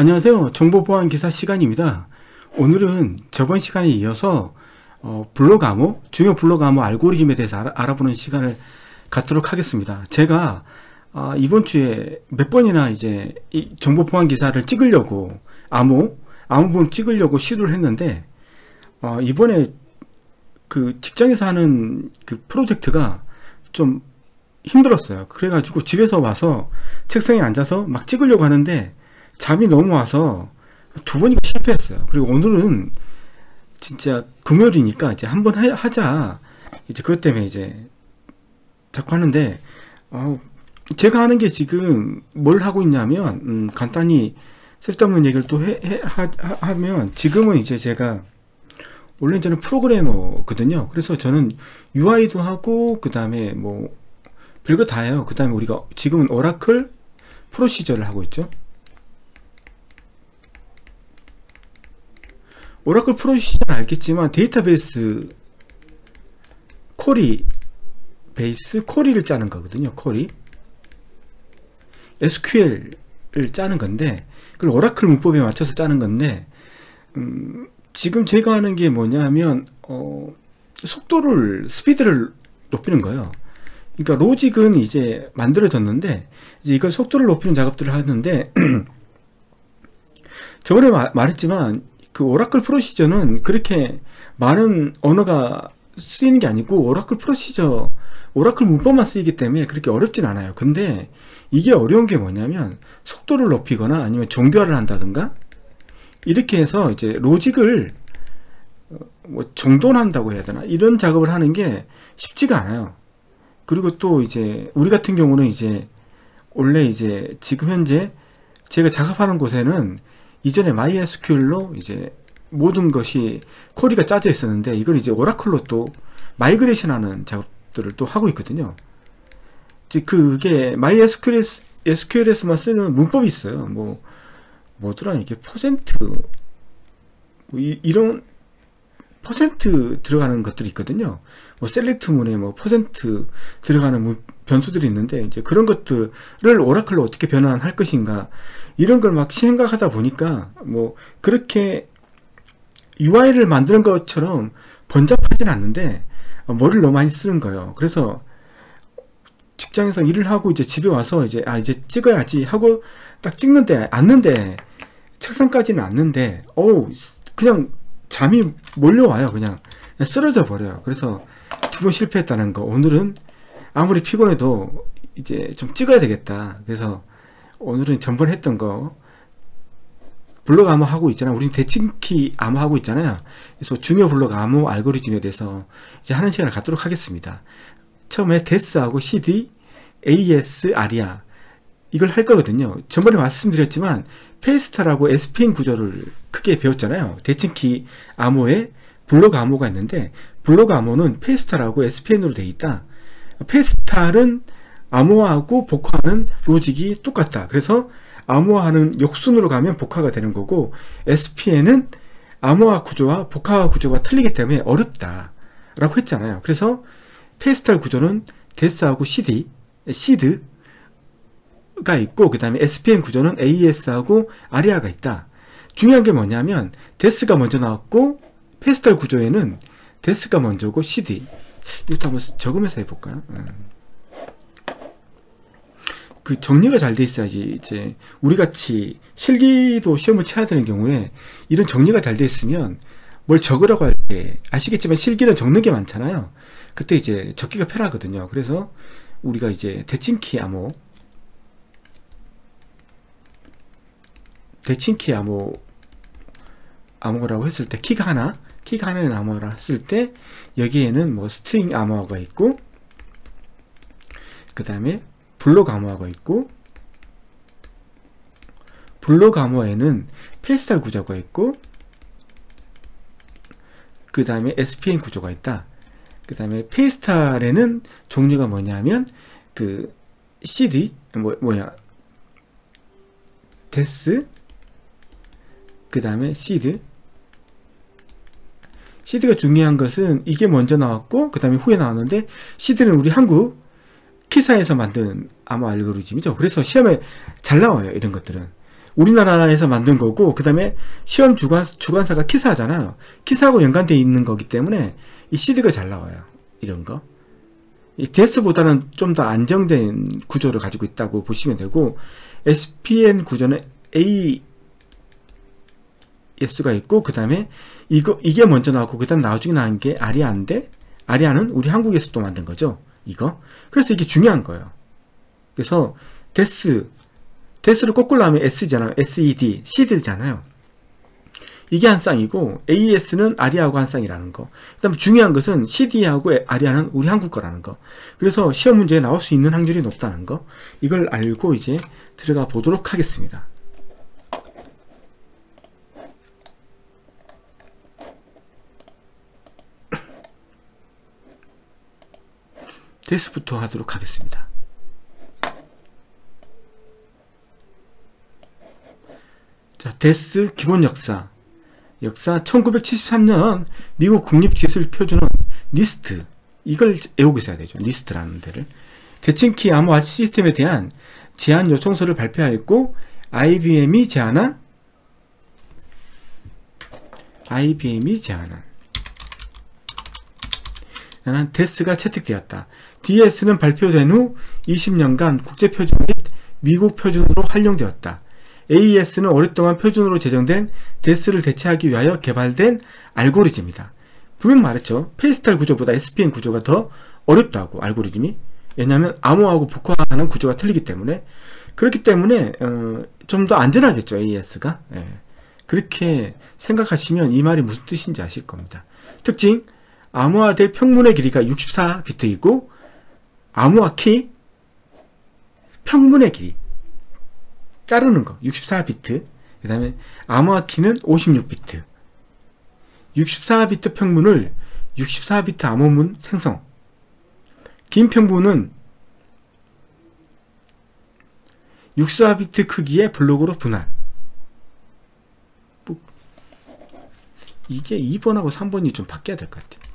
안녕하세요. 정보보안 기사 시간입니다. 오늘은 저번 시간에 이어서 어, 블로그 암호, 중요 블로그 암호 알고리즘에 대해서 알아, 보는 시간을 갖도록 하겠습니다. 제가 어, 이번 주에 몇 번이나 이제 이 정보보안 기사를 찍으려고 암호, 암호 부분 찍으려고 시도를 했는데 어, 이번에 그 직장에서 하는 그 프로젝트가 좀 힘들었어요. 그래가지고 집에서 와서 책상에 앉아서 막 찍으려고 하는데 잠이 너무 와서 두 번이나 실패했어요. 그리고 오늘은 진짜 금요일이니까 이제 한번 하자. 이제 그것 때문에 이제 자꾸 하는데 어, 제가 하는 게 지금 뭘 하고 있냐면 음, 간단히 쓸데없는 얘기를 또 해, 해, 하, 면 지금은 이제 제가 원래 저는 프로그래머거든요. 그래서 저는 UI도 하고 그 다음에 뭐 별거 다 해요. 그 다음에 우리가 지금은 오라클 procedure를 하고 있죠. 오라클 procedure는 알겠지만 데이터베이스 query 베이스 query를 짜는 거거든요. query SQL을 짜는 건데 그걸 오라클 문법에 맞춰서 짜는 건데 음, 지금 제가 하는 게 뭐냐면 어, 속도를 스피드를 높이는 거예요. 그러니까 로직은 이제 만들어졌는데 이제 이걸 속도를 높이는 작업들을 하는데 저번에 마, 말했지만 그 오라클 프로시저는 그렇게 많은 언어가 쓰이는 게 아니고 오라클 프로시저 오라클 문법만 쓰이기 때문에 그렇게 어렵진 않아요. 근데 이게 어려운 게 뭐냐면 속도를 높이거나 아니면 정교화를 한다든가 이렇게 해서 이제 로직을 어, 뭐 정돈한다고 해야 되나 이런 작업을 하는 게 쉽지가 않아요. 그리고 또 이제 우리 같은 경우는 이제 원래 이제 지금 현재 제가 작업하는 곳에는 이전에 MySQL로 이제 모든 것이 query가 짜져 있었는데 이걸 이제 오라클로 또 migration 하는 작업들을 또 하고 있거든요. 이제 그게 MySQL, SQL에서만 쓰는 문법이 있어요. 뭐, 뭐더라, 이게 퍼센트, 뭐 이, 이런 퍼센트 들어가는 것들이 있거든요. 뭐 select 문에 뭐 퍼센트 들어가는 문, 변수들이 있는데 이제 그런 것들을 오라클로 어떻게 변환할 것인가 이런 걸 막 생각하다 보니까 뭐 그렇게 UI를 만드는 것처럼 번잡하진 않는데 머리를 너무 많이 쓰는 거예요. 그래서 직장에서 일을 하고 이제 집에 와서 이제 아 이제 찍어야지 하고 딱 찍는데 앉는데 책상까지는 앉는데 어우 그냥 잠이 몰려와요 그냥, 그냥 쓰러져 버려요 그래서 두 번 실패했다는 거. 오늘은 아무리 피곤해도 이제 좀 찍어야 되겠다. 그래서 오늘은 전번에 했던 거 블로그 암호 하고 있잖아요 우리 대칭키 암호 하고 있잖아요. 그래서 중요 블로그 암호 알고리즘에 대해서 이제 하는 시간을 갖도록 하겠습니다. 처음에 데스하고 CD, AS, 아리아 이걸 할 거거든요. 전번에 말씀드렸지만 Feistel하고 SPN 구조를 크게 배웠잖아요. 대칭키 암호에 블록 암호가 있는데 블록 암호는 Feistel하고 SPN으로 되어 있다. Feistel은 암호하고 복호화하는 logic이 똑같다. 그래서 암호화하는 역순으로 가면 복호화가 되는 거고 SPN은 암호화 구조와 복호화 구조가 틀리기 때문에 어렵다. 라고 했잖아요. 그래서 페이스탈 구조는 데스하고 CD, 시드, 가 있고 그 다음에 SPN 구조는 AES하고 ARIA가 있다. 중요한 게 뭐냐면 DES가 먼저 나왔고 Feistel 구조에는 DES가 먼저고 SEED 이것도 한번 적으면서 해볼까요? 음. 그 정리가 잘 돼 있어야지 이제 우리 같이 실기도 시험을 쳐야 되는 경우에 이런 정리가 잘 돼 있으면 뭘 적으라고 할 때 아시겠지만 실기는 적는 게 많잖아요. 그때 이제 적기가 편하거든요. 그래서 우리가 이제 대칭키 암호 대칭키 암호 암호라고 했을 때 키가 하나 하나의 암호라 했을 때 여기에는 뭐 스트림 암호가 있고 그 다음에 블록 암호가 있고 블록 암호에는 Feistel 구조가 있고 그 다음에 SPN 구조가 있다. 그 다음에 Feistel에는 종류가 뭐냐면 그 SEED 뭐, 뭐야 DES 그 다음에 SEED SEED가 중요한 것은 이게 먼저 나왔고 그 다음에 후에 나왔는데 시드는 우리 한국 키사에서 만든 암호 알고리즘이죠 그래서 시험에 잘 나와요 이런 것들은 우리나라에서 만든 거고 그 다음에 시험 주관, 주관사가 키사잖아요. 키사하고 연관되어 있는 거기 때문에 이 CD가 잘 나와요. 이런 거. 이 DS보다는 좀 더 안정된 구조를 가지고 있다고 보시면 되고 SPN 구조는 AS가 있고 그 다음에 이거 이게 먼저 나왔고 그 다음 나중에 나온 게 아리아인데 아리아는 우리 한국에서 또 만든 거죠. 이거. 그래서 이게 중요한 거예요. 그래서 데스 데스를 거꾸로 하면 S잖아요. SED, 시드잖아요. 이게 한 쌍이고 AES는 아리아하고 한 쌍이라는 거. 그다음 중요한 것은 CD하고 아리아는 우리 한국 거라는 거. 그래서 시험 문제에 나올 수 있는 확률이 높다는 거. 이걸 알고 이제 들어가 보도록 하겠습니다. DES부터 하도록 하겠습니다. 자, DES 기본 역사. 역사 1973년 미국 국립기술 표준원 NIST 이걸 외우고 있어야 되죠. NIST라는 데를 대칭키 암호화 시스템에 대한 제안 요청서를 발표하였고 IBM이 제안한 IBM이 제안한 DES가 채택되었다. DES는 발표된 후 20년간 국제표준 및 미국 표준으로 활용되었다. AES는 오랫동안 표준으로 제정된 DES를 대체하기 위하여 개발된 알고리즘이다. 분명 말했죠. Feistel 구조보다 SPN 구조가 더 어렵다고 알고리즘이. 왜냐하면 암호하고 복호화하는 구조가 틀리기 때문에 그렇기 때문에 어, 좀 더 안전하겠죠 AES가. 예. 그렇게 생각하시면 이 말이 무슨 뜻인지 아실 겁니다. 특징 암호화될 평문의 길이가 64비트이고 암호화 키 평문의 길이 자르는 거 64비트. 그 다음에 암호화 키는 56비트. 64비트 평문을 64비트 암호문 생성. 긴 평문은 64비트 크기의 블록으로 분할. 뭐, 이게 2번하고 3번이 좀 바뀌어야 될 것 같아요.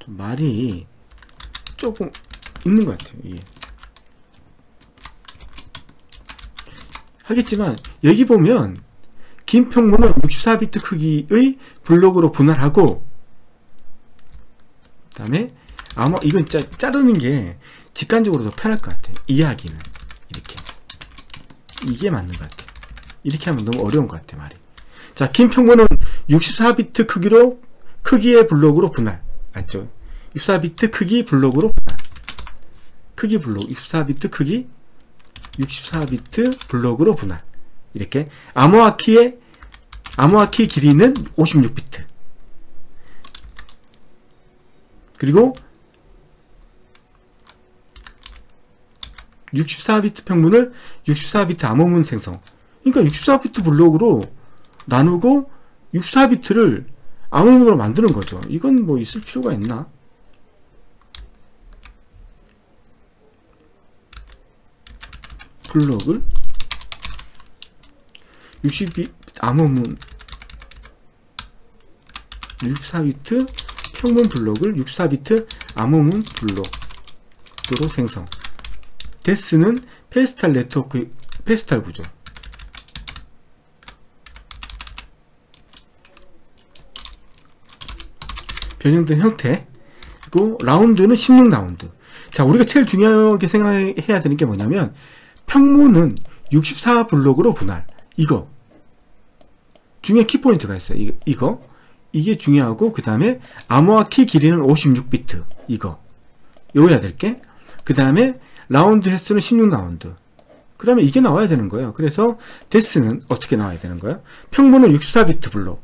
좀 말이 조금 있는 것 같아요 이게. 하겠지만 여기 보면 긴 평문은 64비트 크기의 블록으로 분할하고 그 다음에 아마 이건 짜, 자르는 게 직관적으로 더 편할 것 같아요 이해하기는. 이렇게. 이게 맞는 것 같아요. 이렇게 하면 너무 어려운 것 같아요 말이. 자 긴 평문은 64비트 크기로 크기의 블록으로 분할. 맞죠 64비트 크기 블록으로 크기 블록 64비트 크기 64비트 블록으로 분할 이렇게 암호화 키의 암호화 키 길이는 56비트. 그리고 64비트 평문을 64비트 암호문 생성. 그러니까 64비트 블록으로 나누고 64비트를 암호문으로 만드는 거죠. 이건 뭐 있을 필요가 있나 블록을 60비 암호문 64비트 평문 블록을 64비트 암호문 블록으로 생성. DES는 Feistel 네트워크 Feistel 구조. 변형된 형태. 그리고 라운드는 16라운드. 자 우리가 제일 중요하게 생각해야 되는 게 뭐냐면 평문은 64블록으로 분할. 이거. 중에 키포인트가 있어요. 이거. 이거. 이게 중요하고 그 다음에 암호화 키 길이는 56비트. 이거. 외워야 될 게. 그 다음에 라운드 횟수는 16라운드. 그 다음에 이게 나와야 되는 거예요. 그래서 DES는 어떻게 나와야 되는 거예요? 평문은 64비트 블록.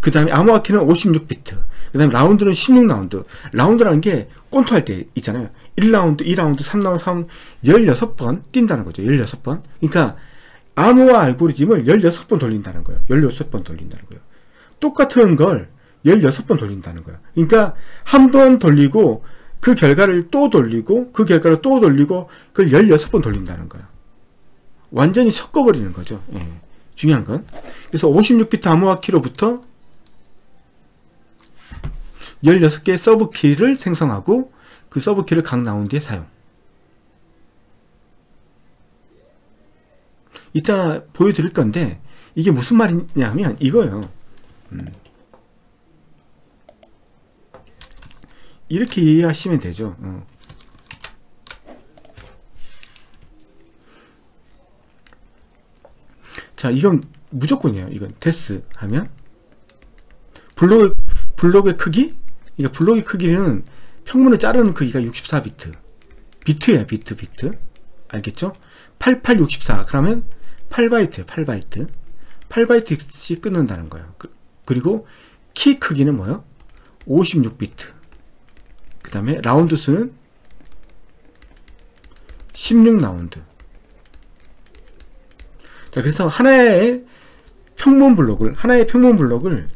그 다음에 암호화 키는 56비트. 그 다음에 라운드는 16라운드. 라운드라는 게 권투할 때 있잖아요. 1라운드, 2라운드, 3라운드, 3, 16번 뛴다는 거죠. 16번. 그러니까 암호화 알고리즘을 16번 돌린다는 거예요. 16번 돌린다는 거예요. 똑같은 걸 16번 돌린다는 거예요. 그러니까 한 번 돌리고 그 결과를 또 돌리고 그 결과를 또 돌리고 그걸 16번 돌린다는 거예요. 완전히 섞어버리는 거죠. 예. 중요한 건. 그래서 56비트 암호화 키로부터 16개의 sub key를 생성하고 그 sub key를 각 라운드에 사용. 이따 보여드릴 건데 이게 무슨 말이냐면 이거예요. 음. 이렇게 이해하시면 되죠. 어. 자, 이건 무조건이에요. 이건 데스 하면 블록의 블록의 크기, 이거 블록의 크기는 평문을 자르는 크기가 64비트. 비트야, 비트, 비트. 알겠죠? 8864. 그러면 8바이트예요, 8바이트. 8바이트씩 끊는다는 거예요. 그, 리고 키 크기는 뭐요? 56비트. 그 다음에 라운드 수는 16라운드. 자, 그래서 하나의 평문 블록을, 하나의 평문 블록을,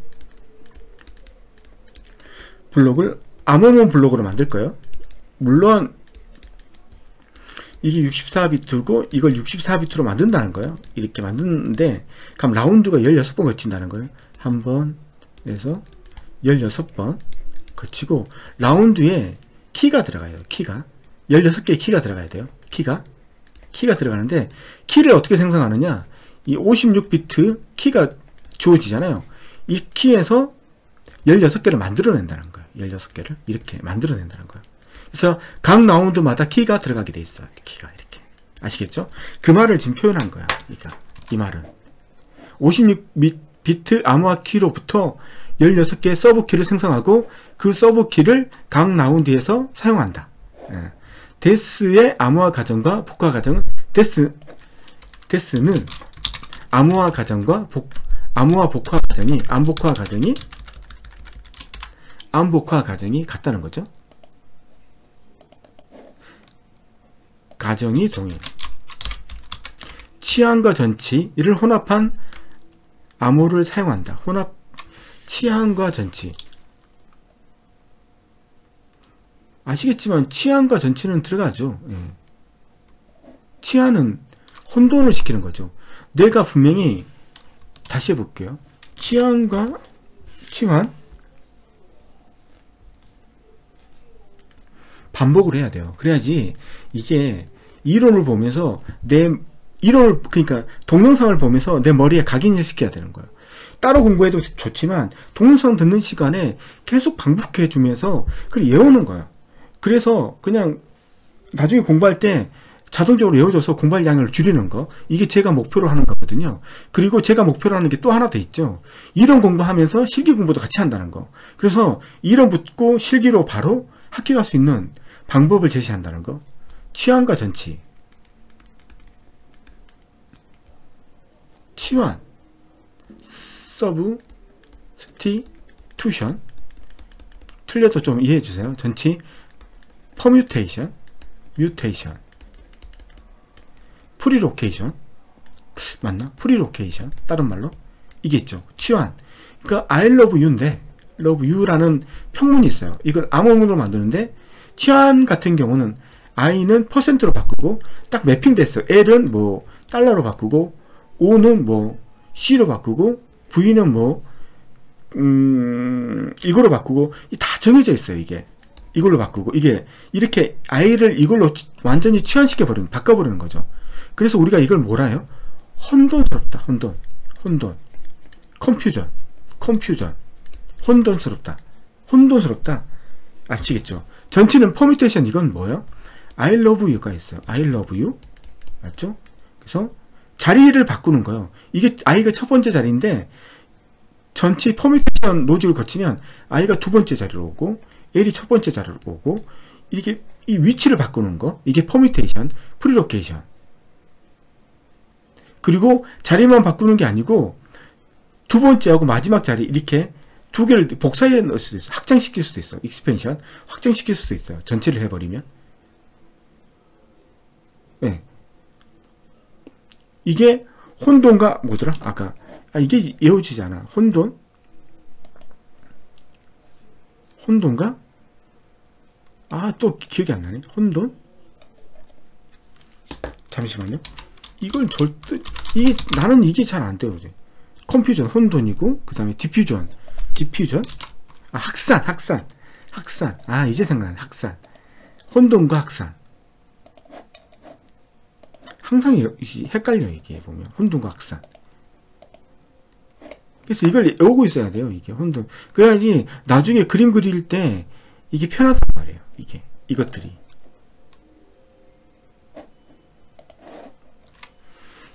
블록을 암호문 블록으로 만들 거예요. 물론, 이게 64비트고, 이걸 64비트로 만든다는 거예요. 이렇게 만드는데, 그럼 라운드가 16번 거친다는 거예요. 한 번, 에서 16번 거치고, 라운드에 키가 들어가요. 키가. 16개의 키가 들어가야 돼요. 키가. 키가 들어가는데 키를 어떻게 생성하느냐 이 56비트 키가 주어지잖아요 이 키에서 16개를 만들어낸다는 거예요 16개를 이렇게 만들어낸다는 거예요. 그래서 각 라운드마다 키가 들어가게 돼 있어요. 키가 이렇게. 아시겠죠? 그 말을 지금 표현한 거야 그러니까 이 말은. 56비트 암호화 키로부터 16개의 sub key를 생성하고 그 sub key를 각 라운드에서 사용한다. 예. DES의 암호화 과정과 복호화 과정은 데스 데스는 암호화 과정과 복 암호화 복화 과정이 암복화 과정이 암복화 과정이 같다는 거죠. 과정이 동일. 치안과 전치 이를 혼합한 암호를 사용한다. 혼합 치안과 전치 아시겠지만 치안과 전체는 들어가죠. 예. 치안은 혼돈을 시키는 거죠. 내가 분명히 다시 해볼게요. 치안과 치환 반복을 해야 돼요. 그래야지 이게 이론을 보면서 내 이론을 그러니까 동영상을 보면서 내 머리에 각인을 시켜야 되는 거예요. 따로 공부해도 좋지만 동영상 듣는 시간에 계속 반복해 주면서 그걸 외우는 거예요. 그래서 그냥 나중에 공부할 때 자동적으로 외워져서 공부할 양을 줄이는 거 이게 제가 목표로 하는 거거든요 그리고 제가 목표로 하는 게 또 하나 더 있죠 이론 공부하면서 실기 공부도 같이 한다는 거 그래서 이론 붙고 실기로 바로 갈수 있는 방법을 제시한다는 거? 치환과 전치. 치환 Sub. stitution. 틀려도 좀 이해해 주세요. 전치. permutation, mutation, prelocation. 맞나? prelocation. 다른 말로? 이게 있죠. 치환. 그러니까 I love you인데 love you라는 평문이 있어요. 이걸 암호문으로 만드는데 치환 같은 경우는 I는 퍼센트로 바꾸고 딱 mapping됐어요. L은 뭐 달러로 바꾸고 O는 뭐 C로 바꾸고 V는 뭐 음, 이거로 바꾸고 다 정해져 있어요. 이게 이걸로 바꾸고 이게 이렇게 I를 이걸로 완전히 치환시켜 버리는 바꿔 버리는 거죠. 그래서 우리가 이걸 뭐라 해요? 혼돈스럽다. 혼돈. 혼돈. confusion. confusion. 혼돈스럽다. 혼돈스럽다. 아시겠죠? 전치는 permutation 이건 뭐예요? I love you가 있어요. I love you. 맞죠? 그래서 자리를 바꾸는 거예요. 이게 I가 첫 번째 자리인데 전치 퍼미테이션 로직을 거치면 I가 두 번째 자리로 오고 L이 첫 번째 자리로 오고 이게 이 위치를 바꾸는 거 이게 permutation, prelocation 그리고 자리만 바꾸는 게 아니고 두 번째하고 마지막 자리 이렇게 두 개를 복사해 넣을 수도 있어 확장시킬 수도 있어 expansion 확장시킬 수도 있어요 전체를 해버리면 네. 이게 혼돈과 뭐더라 아까 아 이게 않아 혼돈 혼돈가? 아, 또 기억이 안 나네. 혼돈? 잠시만요. 이걸 절대, 이게, 나는 이게 잘안 돼요. 컴퓨전, 혼돈이고, 그 다음에 디퓨전. 디퓨전? 아, 확산, 확산. 확산. 아, 이제 생각나네. 확산. 혼돈과 확산. 항상 헷갈려 이게 보면 혼돈과 확산. 그래서 이걸 외우고 있어야 돼요 이게 혼돈. 그래야지 나중에 그림 그릴 때 이게 편하단 말이에요 이게 이것들이.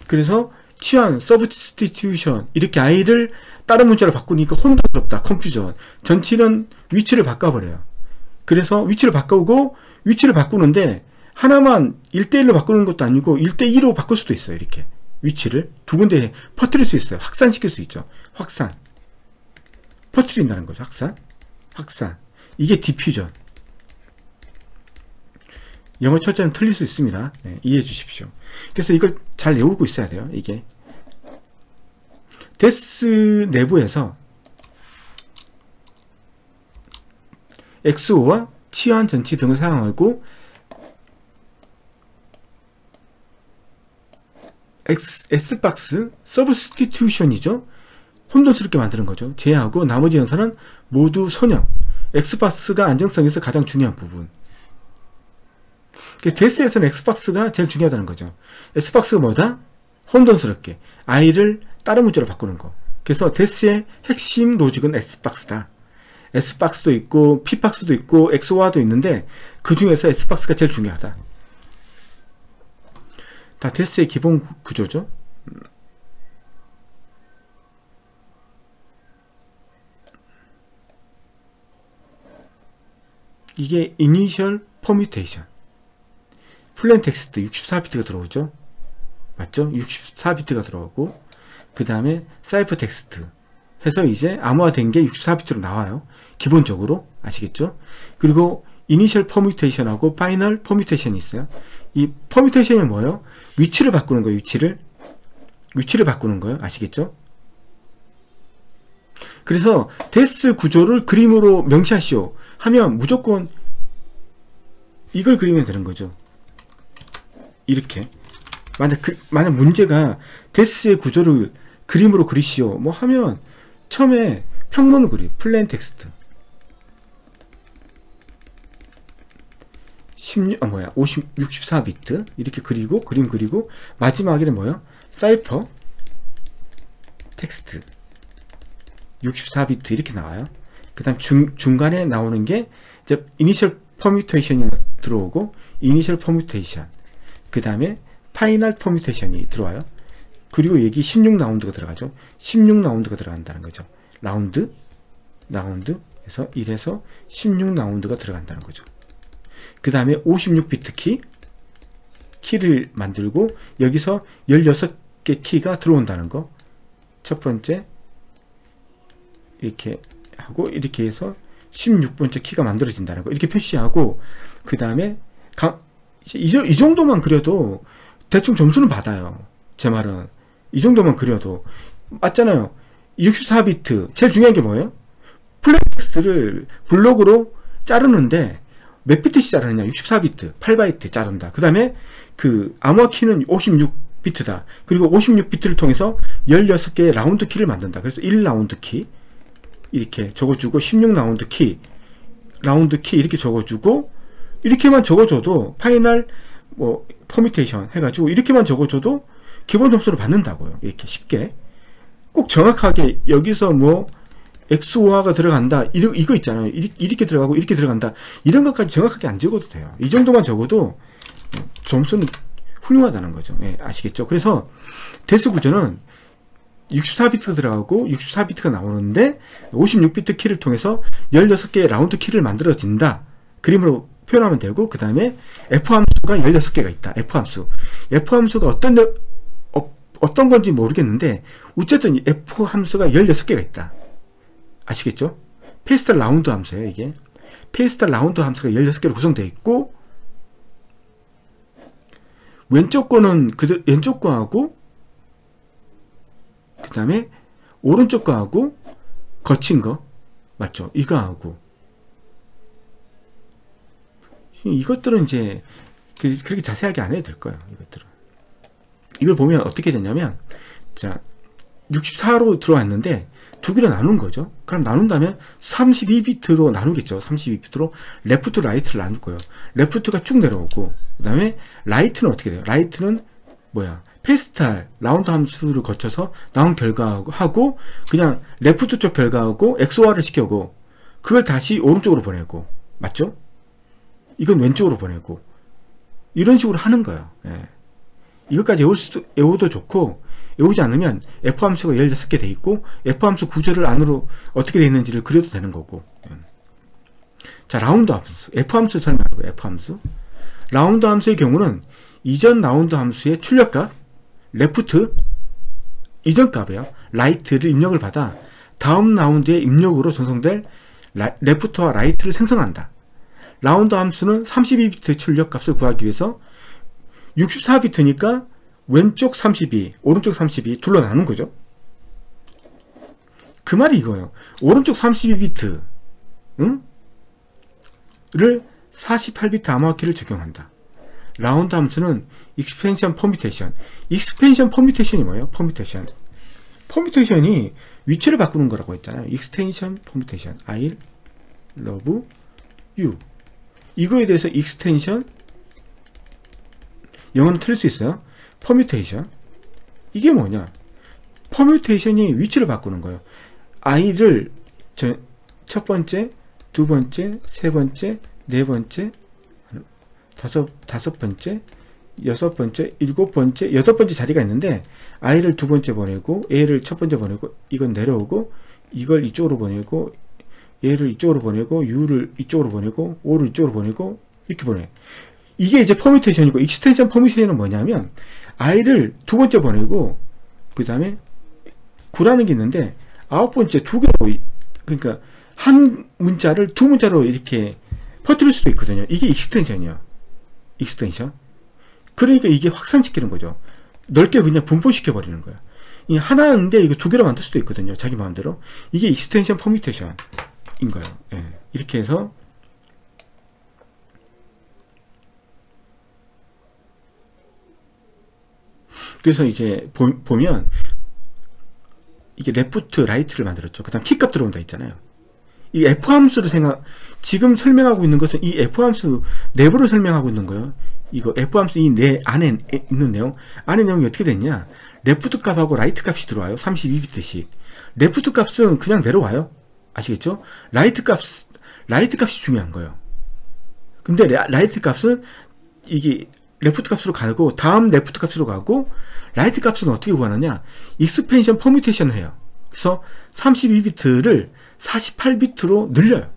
그래서 치환, substitution 이렇게 I를 다른 문자로 바꾸니까 혼돈스럽다 confusion 전치는 위치를 바꿔버려요. 그래서 위치를 바꾸고 위치를 바꾸는데 하나만 1대1로 바꾸는 것도 아니고 1대2로 바꿀 수도 있어요 이렇게. 위치를 두 군데 퍼뜨릴 수 있어요. 확산시킬 수 있죠. 확산. 퍼뜨린다는 거죠. 확산. 확산. 이게 diffusion 영어 철자는 틀릴 수 있습니다. 네, 이해해 주십시오. 그래서 이걸 잘 외우고 있어야 돼요 이게 DES 내부에서 XOR와 치환 전치 등을 사용하고 S박스 substitution이죠. 혼돈스럽게 만드는 거죠. 제하고 나머지 연산은 모두 선형. X박스가 안정성에서 가장 중요한 부분. 데스에서는 X박스가 제일 중요하다는 거죠. X박스가 뭐다? 혼돈스럽게. I를 다른 문자로 바꾸는 거. 그래서 데스의 핵심 로직은 S박스다. S박스도 있고 P박스도 있고 XO와도 있는데 그 중에서 S박스가 제일 중요하다. 다 데스의 기본 구조죠. 이게 initial permutation plain text 64비트가 들어오죠 맞죠 64비트가 들어오고 그 다음에 cipher text 해서 이제 암호화된 게 64비트로 나와요. 기본적으로 아시겠죠? 그리고 initial permutation하고 final permutation이 있어요. 이 permutation이 뭐예요? 위치를 바꾸는 거예요. 위치를 위치를 바꾸는 거예요. 아시겠죠? 그래서 DES 구조를 그림으로 명시하시오 하면 무조건 이걸 그리면 되는 거죠. 이렇게 만약 그 만약 문제가 DES의 구조를 그림으로 그리시오. 뭐 하면 처음에 평문을 그리 plain text 16, 아 뭐야 50, 64비트 이렇게 그리고 그림 그리고 마지막에는 뭐요? cipher text 64비트 이렇게 나와요. 그 다음 중간에 나오는 게 이제 initial permutation이 들어오고 initial permutation 그 다음에 final permutation이 들어와요. 그리고 여기 16라운드가 들어가죠. 16라운드가 들어간다는 거죠. 라운드, 라운드, 에서 1에서 16라운드가 들어간다는 거죠. 그 다음에 56비트 키, 키를 만들고 여기서 16개 키가 들어온다는 거. 첫 번째, 이렇게 하고 이렇게 해서 16번째 키가 만들어진다는 거. 이렇게 표시하고 그 다음에 이, 이 정도만 그려도 대충 점수는 받아요. 제 말은. 이 정도만 그려도. 맞잖아요. 64비트. 제일 중요한 게 뭐예요? plaintext를 블록으로 자르는데 몇 비트씩 자르느냐? 64비트. 8바이트 자른다. 그 다음에 그 암호화 키는 56비트다. 그리고 56비트를 통해서 16개의 라운드 키를 만든다. 그래서 1라운드 키. 이렇게 적어주고 16라운드 키. 라운드 키 이렇게 적어주고 이렇게만 적어줘도 final 뭐 permutation 해가지고 이렇게만 적어줘도 기본 점수를 받는다고요. 이렇게 쉽게. 꼭 정확하게 여기서 뭐 엑소화가 들어간다. 이거, 이거 있잖아요. 이렇게 들어가고 이렇게 들어간다. 이런 것까지 정확하게 안 적어도 돼요. 이 정도만 적어도 점수는 훌륭하다는 거죠. 예, 아시겠죠? 그래서 대수 구조는 64비트가 들어가고 64비트가 나오는데 56비트 키를 통해서 16개의 라운드 키를 만들어진다. 그림으로 표현하면 되고 그 다음에 F 함수가 16개가 있다. F 함수. F 함수가 어떤 어떤 건지 모르겠는데 어쨌든 F 함수가 16개가 있다. 아시겠죠? Feistel 라운드 함수예요, 이게. Feistel 라운드 함수가 16개로 구성되어 있고 왼쪽 거는 그 왼쪽 거하고 그 다음에 오른쪽 거하고 거친 거 맞죠? 이거하고 이것들은 이제 그, 그렇게 자세하게 안 해도 될 거예요. 이것들은 이걸 보면 어떻게 되냐면 자 64로 들어왔는데 두 개로 나눈 거죠. 그럼 나눈다면 32비트로 나누겠죠. 32비트로 left right를 나눌 거예요. left가 쭉 내려오고 그 다음에 right는 어떻게 돼요? right는 뭐야 Feistel 라운드 함수를 거쳐서 나온 결과하고 그냥 left 쪽 결과하고 XOR화를 시켜고 그걸 다시 오른쪽으로 보내고 맞죠? 이건 왼쪽으로 보내고 이런 식으로 하는 거예요. 예. 이것까지 외울 수도, 외워도 좋고 외우지 않으면 F 함수가 16개 돼 있고 F 함수 구조를 안으로 어떻게 돼 있는지를 그려도 되는 거고. 예. 자 라운드 함수. F 함수 설명하고 F 함수. 라운드 함수의 경우는 이전 라운드 함수의 출력값 left 이전 값이에요. right를 입력을 받아 다음 라운드의 입력으로 전송될 라, left와 right를 생성한다. 라운드 함수는 32비트 출력 값을 구하기 위해서 64비트니까 왼쪽 32, 오른쪽 32 둘로 나눈 거죠. 그 말이 이거예요. 오른쪽 32비트 응? 를 48비트 암호화키를 적용한다. 라운드 함수는 expansion permutation. expansion permutation이 뭐예요? permutation. permutation이 위치를 바꾸는 거라고 했잖아요. extension permutation. I love you. 이거에 대해서 extension 영어는 틀릴 수 있어요. permutation. 이게 뭐냐? permutation이 위치를 바꾸는 거예요. i를 저, 첫 번째, 두 번째, 세 번째, 네 번째, 다섯, 다섯 번째, 여섯 번째, 일곱 번째, 여덟 번째 자리가 있는데 i를 두 번째 보내고 a를 첫 번째 보내고 이건 내려오고 이걸 이쪽으로 보내고 얘를 이쪽으로 보내고 u를 이쪽으로 보내고 o를 이쪽으로 보내고 이렇게 보내. 이게 이제 permutation이고 extension permutation은 뭐냐면 i를 두 번째 보내고 그 다음에 9라는 게 있는데 아홉 번째 두 개로 그러니까 한 문자를 두 문자로 이렇게 퍼뜨릴 수도 있거든요. 이게 extension이야. extension. 그러니까 이게 확산시키는 거죠. 넓게 그냥 분포시켜 버리는 거야. 이 하나인데 이거 두 개로 만들 수도 있거든요. 자기 마음대로. 이게 extension permutation인 거예요. 예. 이렇게 해서 그래서 이제 보, 보면 이게 left, right를 만들었죠. 그 다음 키값 들어온다 있잖아요. 이 F 함수를 생각, 지금 설명하고 있는 것은 이 F 함수 내부를 설명하고 있는 거예요. 이거 F 함수 이 내 안에 있는 내용, 안에 내용이 어떻게 됐냐? left 값하고 right 값이 들어와요. 32비트씩. left 값은 그냥 내려와요. 아시겠죠? right 값, right 값이 중요한 거예요. 근데 right 값은 이게 left 값으로 가고 다음 left 값으로 가고 right 값은 어떻게 구하느냐? expansion permutation을 해요. 그래서 32비트를 48비트로 늘려요.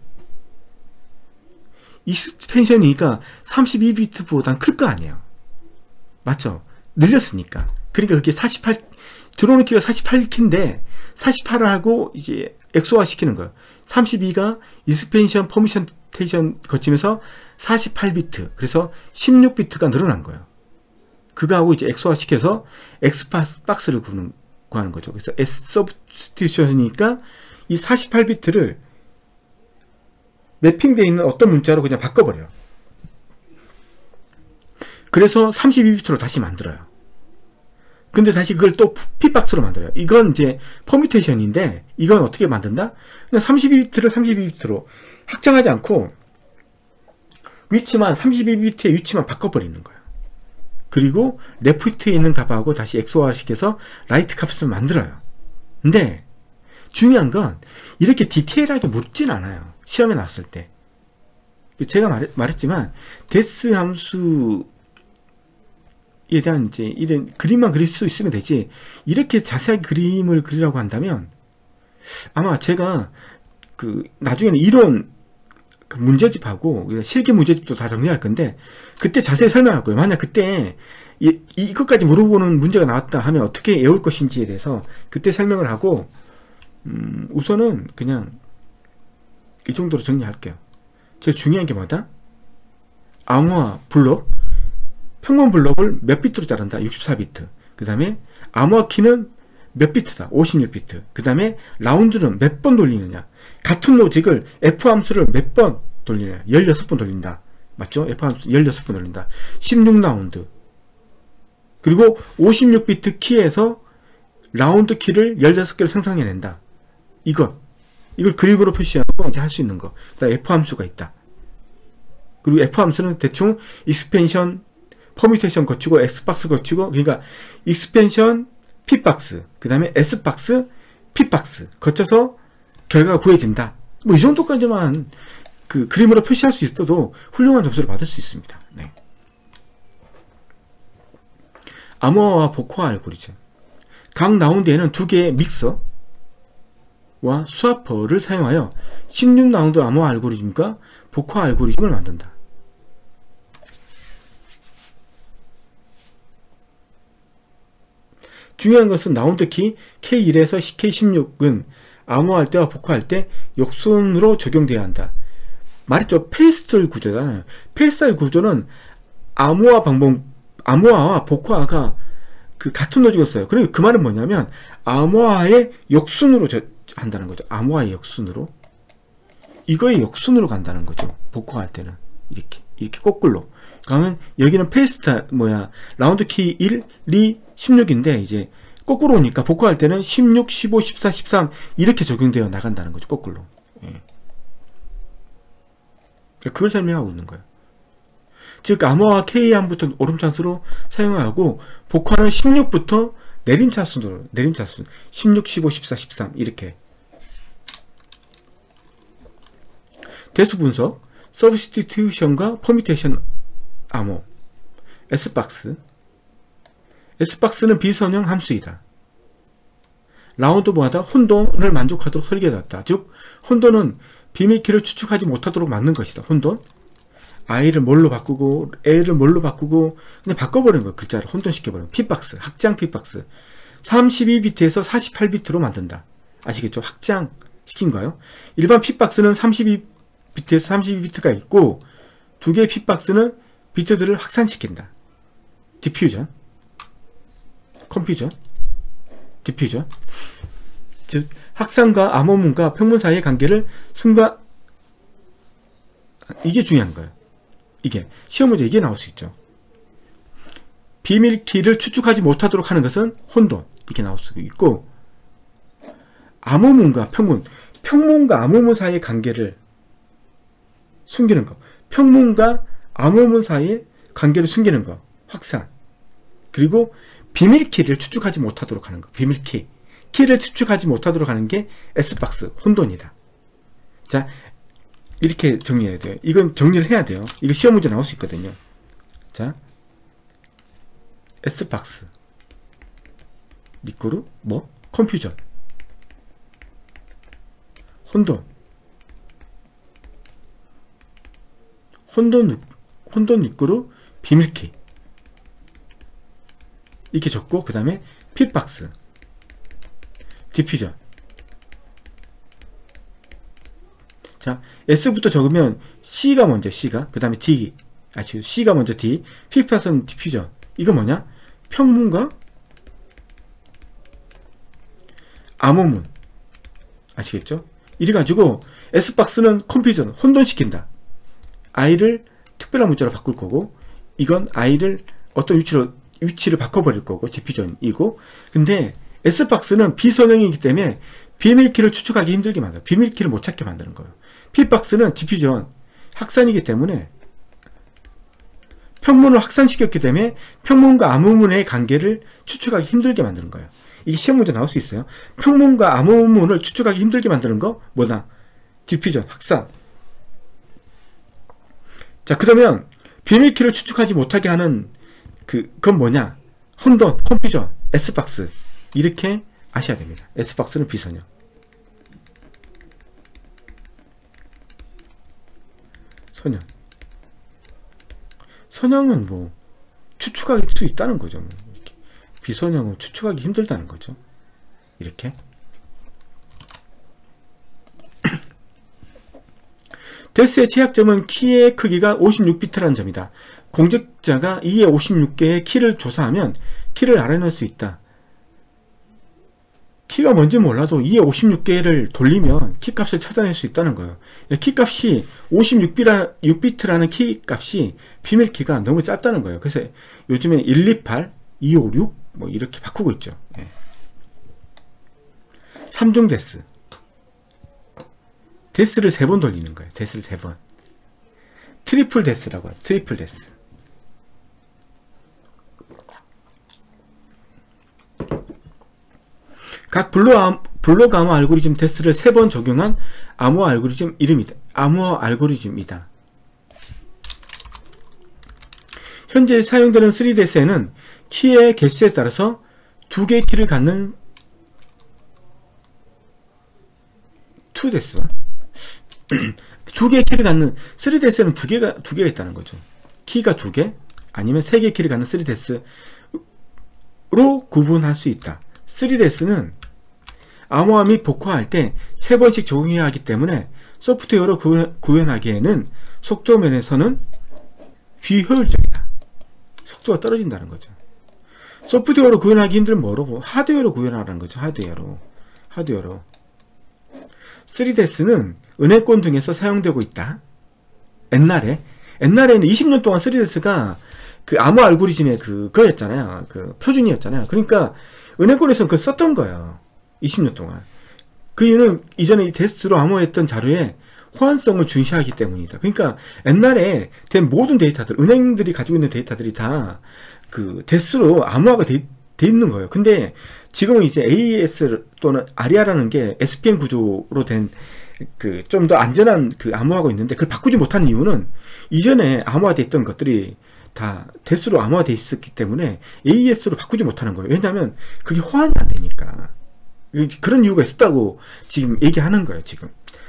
expansion이니까 32비트보단 클 거 아니에요. 맞죠? 늘렸으니까. 그러니까 그게 48 들어오는 키가 48키인데 48을 하고 이제 엑소화 시키는 거예요. 32가 expansion permutation 거치면서 48비트 그래서 16비트가 늘어난 거예요. 그거하고 이제 XOR화 시켜서 S박스를 구는, 구하는 거죠. 그래서 S서브스티션이니까 이 48비트를 mapping되어 있는 어떤 문자로 그냥 바꿔버려요. 그래서 32비트로 다시 만들어요. 근데 다시 그걸 또 P박스로 만들어요. 이건 이제 permutation인데 이건 어떻게 만든다? 그냥 32비트를 32비트로 확장하지 않고 위치만 32비트의 위치만 바꿔버리는 거예요. 그리고 left에 있는 값하고 다시 XOR화 시켜서 right 값을 만들어요. 근데 중요한 건 이렇게 디테일하게 묻진 않아요. 시험에 나왔을 때. 제가 말했, 지만 DES 함수 에 대한 이제 이런 그림만 그릴 수 있으면 되지 이렇게 자세하게 그림을 그리라고 한다면 아마 제가 그 나중에는 이론 그 문제집하고 실기 문제집도 다 정리할 건데 그때 자세히 설명할 거예요. 만약 그때 이, 이것까지 물어보는 문제가 나왔다 하면 어떻게 외울 것인지에 대해서 그때 설명을 하고 음, 우선은 그냥 이 정도로 정리할게요. 제일 중요한 게 뭐다? 암호화 블록 평문 블록을 몇 비트로 자른다? 64비트 그 다음에 암호화 키는 몇 비트다? 56비트 그 다음에 라운드는 몇 번 돌리느냐 같은 로직을 F 함수를 몇 번 돌리냐? 16번 돌린다. 맞죠? F 함수 16번 돌린다. 16라운드. 그리고 56비트 키에서 라운드 키를 16개를 생성해낸다. 이것. 이걸 그림으로 표시하고 이제 할 수 있는 거. F 함수가 있다. 그리고 F 함수는 대충 expansion permutation 거치고 S박스 거치고 그러니까 expansion P박스 그 다음에 S박스 P박스 거쳐서 결과가 구해진다. 뭐 이 정도까지만 그 그림으로 표시할 수 있어도 훌륭한 점수를 받을 수 있습니다. 네. 암호화와 복호화 알고리즘 각 라운드에는 두 개의 믹서와 swapper를 사용하여 16라운드 암호화 알고리즘과 복호화 알고리즘을 만든다. 중요한 것은 라운드 키 K1에서 K16은 암호할 때와 복호화할 때 역순으로 적용돼야 한다. 말했죠. Feistel 구조잖아요. Feistel 구조는 암호화 방법, 암호화와 복호화가 그 같은 logic이었어요. 그리고 그 말은 뭐냐면 암호화의 역순으로 저, 한다는 거죠. 암호화의 역순으로. 이거의 역순으로 간다는 거죠. 복호화할 때는 이렇게 이렇게 거꾸로. 그러면 여기는 Feistel 뭐야 라운드 키 1, 2, 16인데 이제 거꾸로 오니까 복호화할 때는 16, 15, 14, 13 이렇게 적용되어 나간다는 거죠. 거꾸로. 예. 그걸 설명하고 있는 거예요. 즉 암호화 K1부터 오름차순으로 사용하고 복호화는 16부터 내림차순으로 내림차순 16, 15, 14, 13 이렇게 대수 분석 substitution과 permutation 암호 S박스 S박스는 비선형 함수이다. 라운드마다 혼돈을 만족하도록 설계되었다. 즉 혼돈은 비밀키를 추측하지 못하도록 막는 것이다. 혼돈 i를 뭘로 바꾸고 a를 뭘로 바꾸고 그냥 바꿔버리는 거예요. 글자를 혼돈시켜버리는 핏박스 확장 핏박스 32비트에서 48비트로 만든다. 아시겠죠? 확장 시킨거예요 일반 핏박스는 32비트에서 32비트가 있고 두 개의 핏박스는 비트들을 확산시킨다. 디퓨전 컴퓨전 디퓨전 즉 학상과 암호문과 평문 사이의 관계를 순간 이게 중요한 거예요. 이게 시험 문제 이게 나올 수 있죠. 비밀키를 추측하지 못하도록 하는 것은 혼돈 이렇게 나올 수 있고 암호문과 평문 평문과 암호문 사이의 관계를 숨기는 거. 평문과 암호문 사이의 관계를 숨기는 거. 확산. 그리고 비밀키를 추측하지 못하도록 하는 거 비밀키. 키를 추측하지 못하도록 하는 게 S박스 혼돈이다. 자 이렇게 정리해야 돼요. 이건 정리를 해야 돼요. 이거 시험 문제 나올 수 있거든요. 자 S박스. 니꼬르 뭐? 컴퓨전 혼돈. 혼돈 혼돈 니꼬르 비밀키 이렇게 적고 그 다음에 핏박스. 디퓨전 자 S부터 적으면 C가 먼저 C가. 그 다음에 D. 아 지금 C가 먼저 D. 핏박스는 디퓨전 이거 뭐냐? 평문과 암호문. 아시겠죠? 이래 가지고 S박스는 컴퓨전 혼돈시킨다. I를 특별한 문자로 바꿀 거고 이건 I를 어떤 위치로 위치를 바꿔버릴 거고 디퓨전이고. 근데 S박스는 비선형이기 때문에 비밀키를 추측하기 힘들게 만들어 비밀키를 못 찾게 만드는 거예요. P박스는 디퓨전 확산이기 때문에 평문을 확산시켰기 때문에 평문과 암호문의 관계를 추측하기 힘들게 만드는 거예요. 이게 시험 문제 나올 수 있어요. 평문과 암호문을 추측하기 힘들게 만드는 거 뭐다? 디퓨전 확산. 자 그러면 비밀키를 추측하지 못하게 하는 그, 그건 뭐냐? 혼돈, 컴퓨전, S박스. 이렇게 아셔야 됩니다. S박스는 비선형. 선형. 선형은 뭐, 추측할 수 있다는 거죠. 뭐 비선형은 추측하기 힘들다는 거죠. 이렇게. 데스의 제약점은 키의 크기가 56비트라는 점이다. 공직자가 2에 56개의 키를 조사하면 키를 알아낼 수 있다. 키가 뭔지 몰라도 2에 56개를 돌리면 키값을 찾아낼 수 있다는 거예요. 키값이 56비트라는 키값이 비밀키가 너무 짧다는 거예요. 그래서 요즘에 128, 256 뭐 이렇게 바꾸고 있죠. 예. 3중 DES. DES를 세 번 돌리는 거예요. DES를 세 번. Triple DES라고 해요. Triple DES. 각 블록, 블록 암호 알고리즘 DES를 세 번 적용한 암호 알고리즘 이름이다. 암호 알고리즘이다. 현재 사용되는 3DS에는 키의 개수에 따라서 두 개의 키를 갖는 2데스 두 개의 키를 갖는 3데스는 두 개가 두 개가 있다는 거죠. 키가 두 개, 아니면 세 개의 키를 갖는 3데스로 구분할 수 있다. 3데스는 암호화 및 복화할 때 세 번씩 적용해야 하기 때문에 소프트웨어로 구현하기에는 속도 면에서는 비효율적이다. 속도가 떨어진다는 거죠. 소프트웨어로 구현하기 힘들면 뭐로? 하드웨어로 구현하라는 거죠. 하드웨어로. 하드웨어로. 3DS는 은행권 등에서 사용되고 있다. 옛날에 옛날에는 20년 동안 3DS가 그 암호 알고리즘의 그거였잖아요. 그 표준이었잖아요. 그러니까 은행권에서는 그걸 썼던 거예요. 20년 동안. 그 이유는 이전에 테스트로 암호했던 자료에 호환성을 중시하기 때문이다. 그러니까 옛날에 된 모든 데이터들, 은행들이 가지고 있는 데이터들이 다 그 데스로 암호화가 돼, 돼 있는 거예요. 근데 지금은 이제 AES 또는 아리아라는 게 SPN 구조로 된 그 좀 더 안전한 그 암호화가 있는데 그걸 바꾸지 못하는 이유는 이전에 암호화돼 있던 것들이 다 데스로 암호화돼 있었기 때문에 AES로 바꾸지 못하는 거예요. 왜냐하면 그게 호환이 안 되니까. 그런 이유가 있었다고 지금 얘기하는 거예요. 지금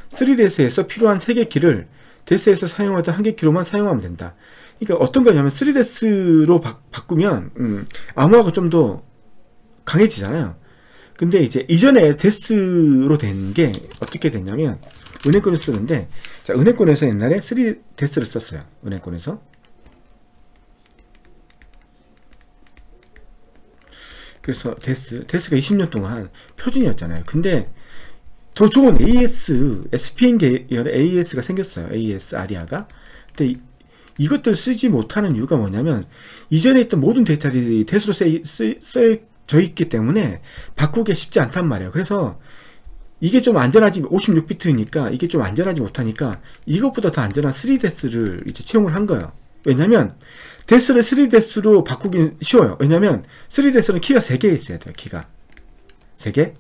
3DS에서 필요한 3개 키를 데스에서 사용하던 1개 키로만 사용하면 된다. 그러니까 어떤 거냐면 3DS로 바, 꾸면 음, 암호화가 좀 더 강해지잖아요. 근데 이제 이전에 데스로 된 게 어떻게 됐냐면 은행권을 쓰는데 자 은행권에서 옛날에 3데스를 썼어요. 은행권에서 그래서 데스 데스가 20년 동안 표준이었잖아요. 근데 더 좋은 AES, SPN 계열의 AES가 생겼어요. AES 아리아가. 근데 이, 이것들 쓰지 못하는 이유가 뭐냐면 이전에 있던 모든 데이터들이 데스로 쓰여져 있기 때문에 바꾸기 쉽지 않단 말이에요. 그래서 이게 좀 안전하지 56비트니까 이게 좀 안전하지 못하니까 이것보다 더 안전한 3데스를 이제 채용을 한 거예요. 왜냐면 데스를 3데스로 바꾸기 쉬워요. 왜냐면 3데스는 키가 3개 있어야 돼요. 키가 3개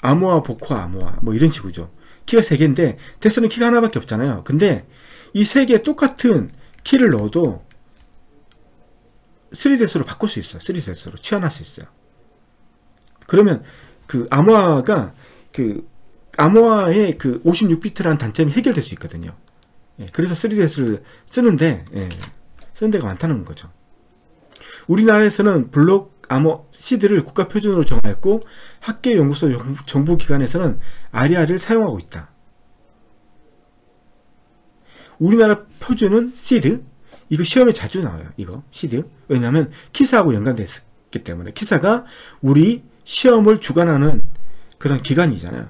암호화, 복화, 암호화 뭐 이런 식으로 키가 3개인데 데스는 키가 하나밖에 없잖아요. 근데 이세개 똑같은 키를 넣어도 3데스로 바꿀 수 있어요. 3데스로 치환할 수 있어요. 그러면 그 암호화가 그 암호화의 그 56비트라는 단점이 해결될 수 있거든요. 예, 그래서 3DS를 쓰는데 예, 쓰는 데가 많다는 거죠. 우리나라에서는 블록 암호 시드를 국가 표준으로 정하였고 학계 연구소 정부 기관에서는 아리아를 사용하고 있다. 우리나라 표준은 시드 이거 시험에 자주 나와요. 이거 시드 왜냐하면 키사하고 연관됐기 때문에 키사가 우리 시험을 주관하는 그런 기관이잖아요.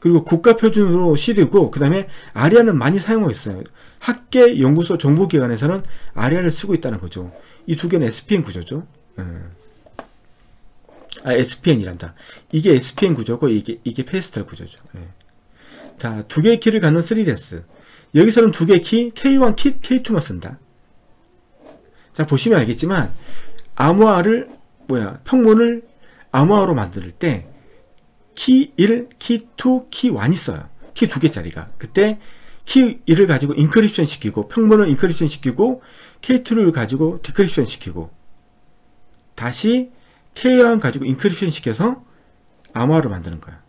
그리고 국가 표준으로 시드고 그 다음에 아리아는 많이 사용하고 있어요. 학계 연구소 정보기관에서는 아리아를 쓰고 있다는 거죠. 이 두 개는 SPN 구조죠. 음. 아, SPN이란다. 이게 SPN 구조고 이게 이게 페스탈 구조죠. 예. 자, 두 개의 키를 갖는 3DES. 여기서는 두 개의 키, K1, 키, K2만 쓴다. 자, 보시면 알겠지만 암호화를 뭐야, 평문을 암호화로 만들 때 키 1, 키 2, 키 1이 써요. 키 두 개짜리가. 그때 키 1을 가지고 encryption 시키고 평문을 encryption 시키고 K2를 가지고 decryption 시키고 다시 K1 가지고 encryption 시켜서 암호화를 만드는 거야.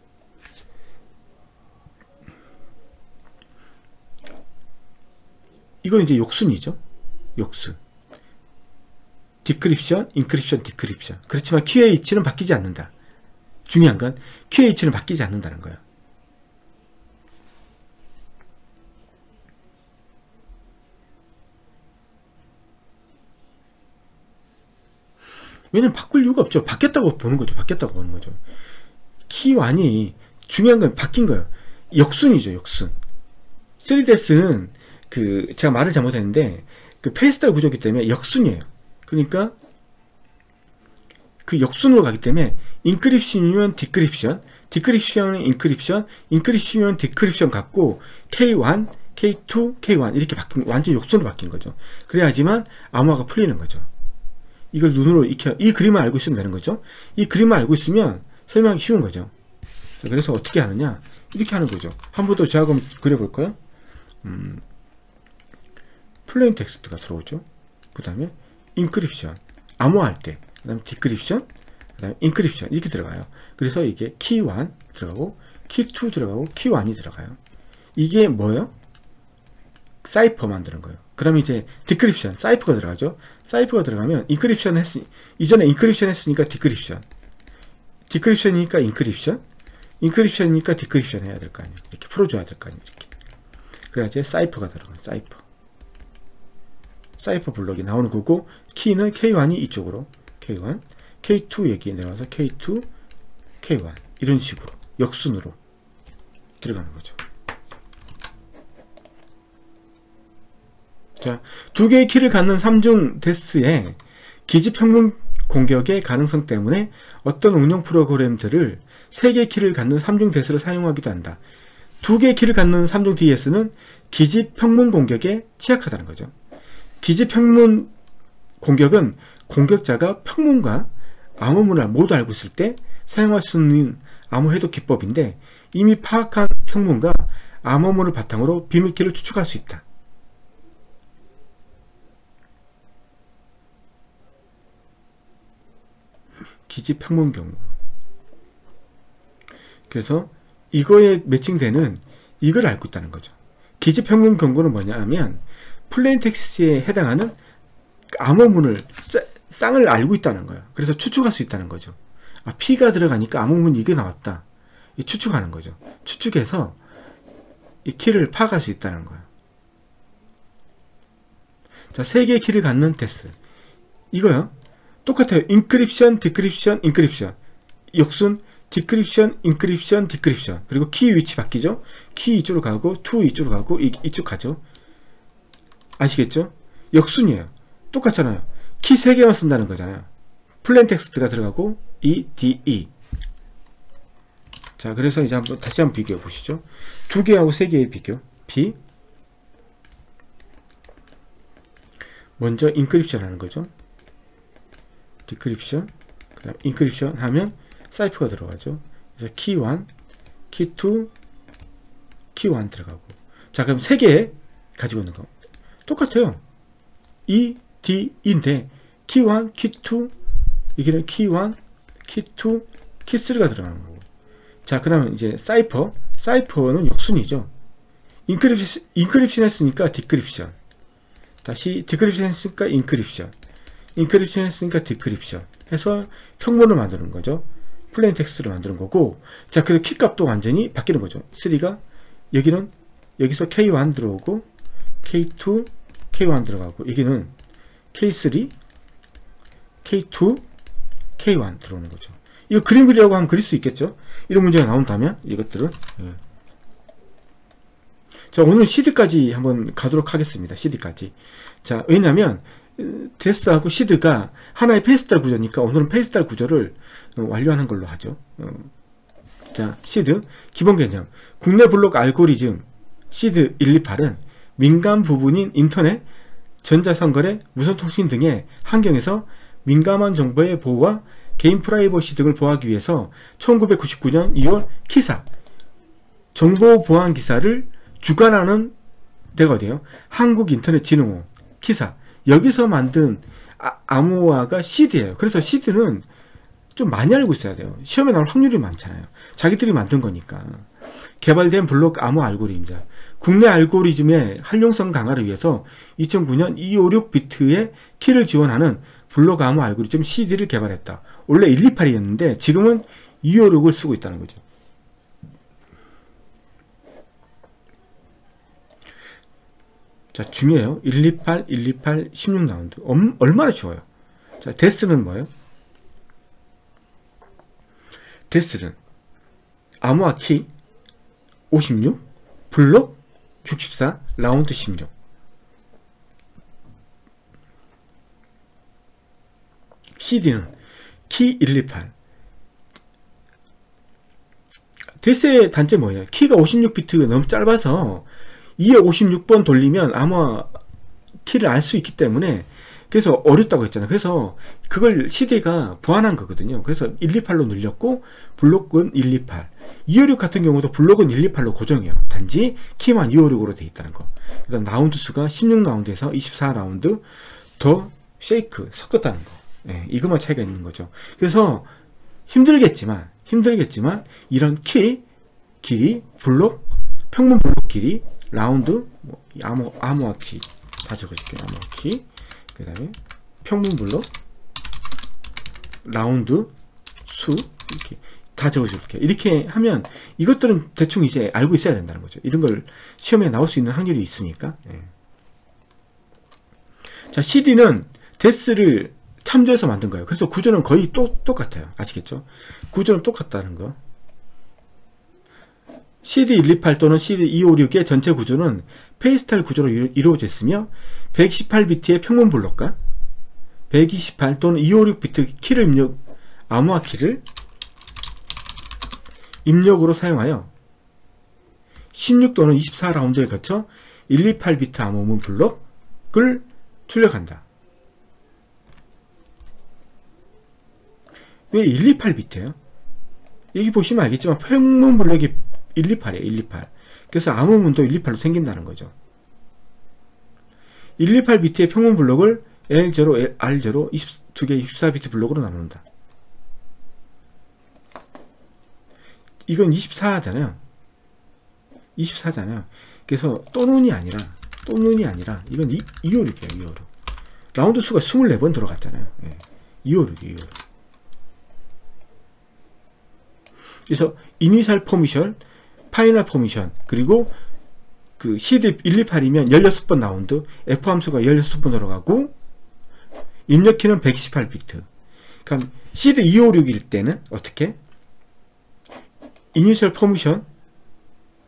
이건 이제 역순이죠. 역순. Decryption, encryption, decryption. 그렇지만 QH는 바뀌지 않는다. 중요한 건 QH는 바뀌지 않는다는 거예요. 왜냐면 바꿀 이유가 없죠. 바뀌었다고 보는 거죠. 바뀌었다고 보는 거죠. K1이 중요한 건 바뀐 거예요. 역순이죠, 역순. 3DES는 그 제가 말을 잘못했는데 그 Feistel 구조기 때문에 역순이에요. 그러니까 그 역순으로 가기 때문에 encryption이면 decryption, decryption은 encryption, encryption이면 decryption 같고 K1, K2, K1 이렇게 바뀐 완전 역순으로 바뀐 거죠. 그래야지만 암호화가 풀리는 거죠. 이걸 눈으로 익혀 이 그림을 알고 있으면 되는 거죠. 이 그림을 알고 있으면 설명하기 쉬운 거죠. 그래서 어떻게 하느냐? 이렇게 하는 거죠. 한 번 더 제가 그럼 그려볼까요? 음, plain text가 들어오죠. 그 다음에 encryption, 암호할 때, 그 다음에 decryption, 그 다음에 encryption 이렇게 들어가요. 그래서 이게 키1 들어가고 키2 들어가고 키1이 들어가요. 이게 뭐예요? cipher 만드는 거예요. 그럼 이제 디크립션, 사이퍼가 들어가죠. 사이퍼가 들어가면 인크립션 했 이전에 인크립션 했으니까 디크립션. 디크립션이니까 인크립션. 인크립션이니까 디크립션 해야 될 거 아니에요. 이렇게 풀어 줘야 될 거 아니에요. 이렇게. 그래야지 cipher가 들어가요. Cipher. Cipher 블록이 나오는 거고 키는 K1이 이쪽으로 K1, K2 여기 내려와서 K2, K1 이런 식으로 역순으로 들어가는 거죠. 자, 두 개의 키를 갖는 3중 데스의 기지평문 공격의 가능성 때문에 어떤 응용 프로그램들을 세 개의 키를 갖는 3중 데스를 사용하기도 한다. 두 개의 키를 갖는 3중 DS는 기지평문 공격에 취약하다는 거죠. 기지평문 공격은 공격자가 평문과 암호문을 모두 알고 있을 때 사용할 수 있는 암호 해독 기법인데 이미 파악한 평문과 암호문을 바탕으로 비밀키를 추측할 수 있다. 기지 평문 경우. 그래서 이거에 매칭되는 이걸 알고 있다는 거죠. 기지 평문 경고는 뭐냐 하면 Plain text에 해당하는 암호문을 쌍을 알고 있다는 거예요. 그래서 추측할 수 있다는 거죠. 아, P가 들어가니까 암호문 이게 나왔다. 추측하는 거죠. 추측해서 이 키를 파악할 수 있다는 거예요. 자, 세 개의 키를 갖는 DES. 이거요. 똑같아요. Encryption, decryption, encryption. 역순, decryption, encryption, decryption. 그리고 키 위치 바뀌죠? 키 이쪽으로 가고, 투 이쪽으로 가고, 이, 이쪽 가죠? 아시겠죠? 역순이에요. 똑같잖아요. 키 3개만 쓴다는 거잖아요. Plain text가 들어가고, E, D, E. 자, 그래서 이제 한번, 다시 한번 비교해 보시죠. 두 개하고 세 개의 비교. B. 먼저 encryption 하는 거죠. Decryption, 그 다음 encryption 하면 cipher가 들어가죠. 그래서 키 1, 키 2, 키 1 들어가고. 자, 그럼 세 개 가지고 있는 거. 똑같아요. E, D, E인데, 키1, 키2, 이게는 키1, 키2, 키3가 들어가는 거고. 자, 그 다음에 이제 cipher. Cipher는 역순이죠. Encryption, encryption 했으니까 decryption. 다시 decryption 했으니까 encryption. Encryption 했으니까 decryption 해서 평문을 만드는 거죠. Plain text를 만드는 거고 자 그래서 키 값도 완전히 바뀌는 거죠. 3가 여기는 여기서 K1 들어오고 K2 K1 들어가고 여기는 K3 K2 K1 들어오는 거죠. 이거 그림 그리라고 하면 그릴 수 있겠죠. 이런 문제가 나온다면 이것들은 예. 자 오늘 SEED까지 한번 가도록 하겠습니다. SEED까지 자 왜냐하면 DES하고 SEED가 하나의 Feistel 구조니까 오늘은 Feistel 구조를 어, 완료하는 걸로 하죠. 어. 자, 시드 기본 개념. 국내 블록 알고리즘 시드 128은 민간 부분인 인터넷, 전자상거래, 무선통신 등의 환경에서 민감한 정보의 보호와 개인 프라이버시 등을 보호하기 위해서 1999년 2월 KISA 정보 보안 기사를 주관하는 데가 어디예요? 한국인터넷진흥원 키사 여기서 만든 아, 모화가 시드예요. 그래서 시드는 좀 많이 알고 있어야 돼요. 시험에 나올 확률이 많잖아요. 자기들이 만든 거니까. 개발된 블록 암호 알고리즘자. 국내 알고리즘의 활용성 강화를 위해서 2009년 256 비트의 키를 지원하는 블록 암호 알고리즘 CD를 개발했다. 원래 128이었는데 지금은 256을 쓰고 있다는 거죠. 자, 중요해요. 128, 128, 16라운드. 엄, 얼마나 쉬워요. 자, 데스는 뭐예요? 데스는 암호화 키 56, 블록 64, 라운드 16. SEED는 키 128. DES의 단점 뭐예요? 키가 56비트가 너무 짧아서 256번 돌리면 아마 키를 알 수 있기 때문에 그래서 어렵다고 했잖아요. 그래서 그걸 SEED가 보완한 거거든요. 그래서 128로 늘렸고 블록은 128. 256 같은 경우도 블록은 128로 고정이에요. 단지 키만 256으로 돼 있다는 거. 그다음 라운드 수가 16라운드에서 24라운드 더 shake 섞었다는 거. 예, 이것만 차이가 있는 거죠. 그래서 힘들겠지만 힘들겠지만 이런 키 길이 블록 평문 블록 길이 라운드 뭐, 암호 암호화 키다 적어줄게요. 암호화 키. 그 다음에 평문 블록 라운드 수 이렇게 다 적어줄게. 이렇게 하면 이것들은 대충 이제 알고 있어야 된다는 거죠. 이런 걸 시험에 나올 수 있는 확률이 있으니까. 예. 자, CD는 데스를 참조해서 만든 거예요. 그래서 구조는 거의 또, 똑같아요. 아시겠죠? 구조는 똑같다는 거. SEED128 또는 SEED256의 전체 구조는 Feistel 구조로 이루어져 있으며 128비트의 평문 블록과 128 또는 256비트 키를 입력 암호화 키를 입력으로 사용하여 16 또는 24라운드에 거쳐 128비트 암호문 블록을 출력한다. 왜 128비트예요? 여기 보시면 알겠지만 평문 블록이 128이에요. 128. 그래서 암호문도 128로 생긴다는 거죠. 128 비트의 평문 블록을 L0, R0, 22개 24비트 블록으로 나눈다. 이건 24잖아요. 24잖아요. 그래서 또는이 아니라 또는이 아니라 이건 2, 256이에요. 256. 라운드 수가 24번 들어갔잖아요. 예. 256, 256. 그래서 initial permutation, final permutation, 그리고 그 SEED 128이면 16번 라운드, F 함수가 16번 들어가고 입력키는 128비트. 그럼 SEED 256일 때는 어떻게? initial permutation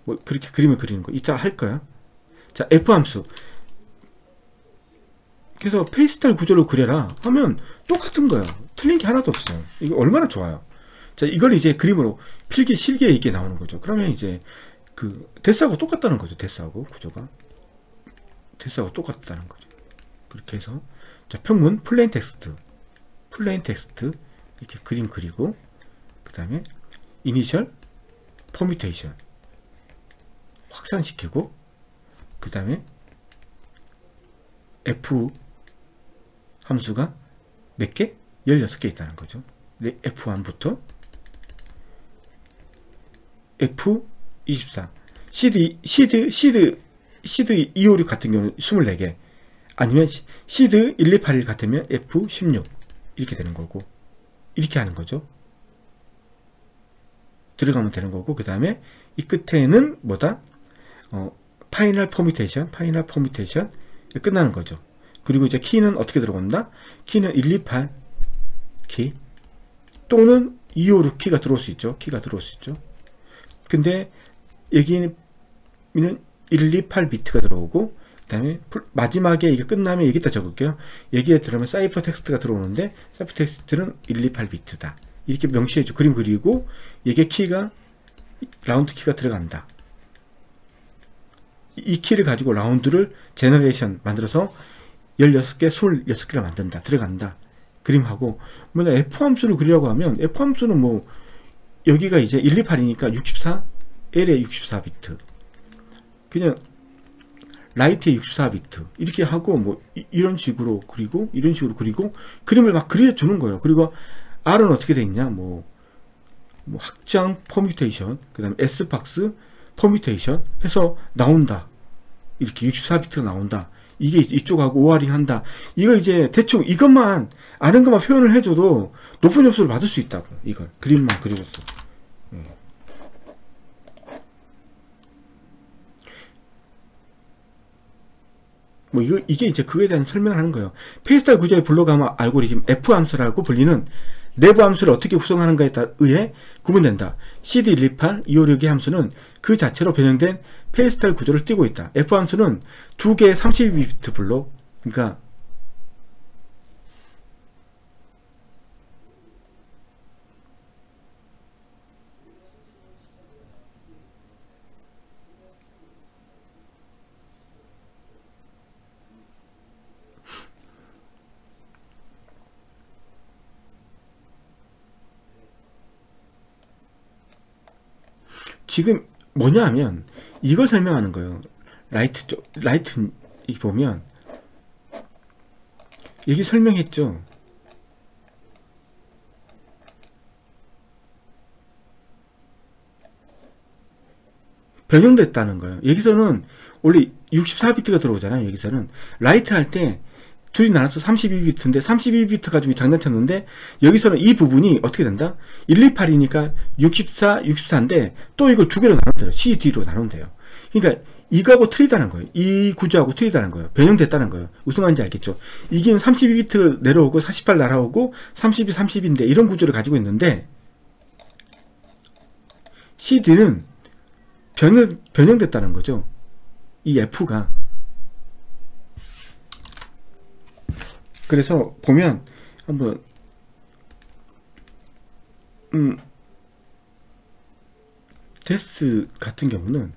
뭐 그렇게 그림을 그리는 거 이따 할 거야. 자, F 함수. 그래서 Feistel 구조를 그려라 하면 똑같은 거예요. 틀린 게 하나도 없어요. 이거 얼마나 좋아요. 자, 이걸 이제 그림으로 필기 실기에 이게 나오는 거죠. 그러면 이제 그 DES하고 똑같다는 거죠. DES하고 구조가 DES하고 똑같다는 거죠. 그렇게 해서 자, 평문 plain text. plain text 이렇게 그림 그리고 그 다음에 initial permutation 확산시키고 그 다음에 f 함수가 몇 개? 16개 있다는 거죠. f1부터 f24 SEED SEED SEED SEED 256 같은 경우는 24개 아니면 시드 1281 같으면 f16 이렇게 되는 거고 이렇게 하는 거죠. 들어가면 되는 거고 그 다음에 이 끝에는 뭐다? 어, final permutation final permutation 끝나는 거죠. 그리고 이제 키는 어떻게 들어간다? 키는 128 키 또는 256 키가 들어올 수 있죠. 키가 들어올 수 있죠. 근데 여기는 128비트가 들어오고 그 다음에 마지막에 이게 끝나면 여기다 적을게요. 여기에 들어오면 cipher text가 들어오는데 cipher text는 128비트다. 이렇게 명시해줘. 그림 그리고 이게 키가 라운드 키가 들어간다. 이 키를 가지고 라운드를 generation 만들어서 16개, 26개를 만든다. 들어간다. 그림하고 뭐냐 F 함수를 그리려고 하면 F 함수는 뭐 여기가 이제 128이니까 64 L에 64비트 그냥 right에 64비트 이렇게 하고 뭐 이, 런 식으로 그리고 이런 식으로 그리고 그림을 막 그려 주는 거예요. 그리고 R은 어떻게 돼 있냐? 뭐, 뭐 확장 permutation, 그 다음에 S박스 permutation 해서 나온다. 이렇게 64비트가 나온다. 이게 이쪽하고 오아링 한다. 이걸 이제 대충 이것만 아는 것만 표현을 해줘도 높은 점수를 받을 수 있다고. 이걸 그림만 그려도. 예. 뭐 이거 이게 이제 그거에 대한 설명을 하는 거예요. 페이스탈 구조의 블록암 알고리즘 F 함수라고 불리는 내부 함수를 어떻게 구성하는가에 의해 구분된다. CD128, 256의 함수는 그 자체로 변형된 페이스탈 구조를 띠고 있다. F 함수는 두 개의 32비트 블록, 그러니까 지금 뭐냐 하면 이걸 설명하는 거예요. right 쪽 right 이 보면 여기 설명했죠. 변형됐다는 거예요. 여기서는 원래 64비트가 들어오잖아요. 여기서는 right 할 때 둘이 나눠서 32비트인데 32비트 가지고 장난쳤는데 여기서는 이 부분이 어떻게 된다? 128이니까 64, 64인데 또 이걸 두 개로 나눈대요. C, D로 나눈대요. 그러니까 이거하고 틀리다는 거예요. 이 구조하고 틀리다는 거예요. 변형됐다는 거예요. 말인지 알겠죠? 이게 32비트 내려오고 48 날아오고 32, 30인데 이런 구조를 가지고 있는데 CD는 변형, 변형됐다는 거죠. 이 F가. 그래서 보면 한번 음 DES 같은 경우는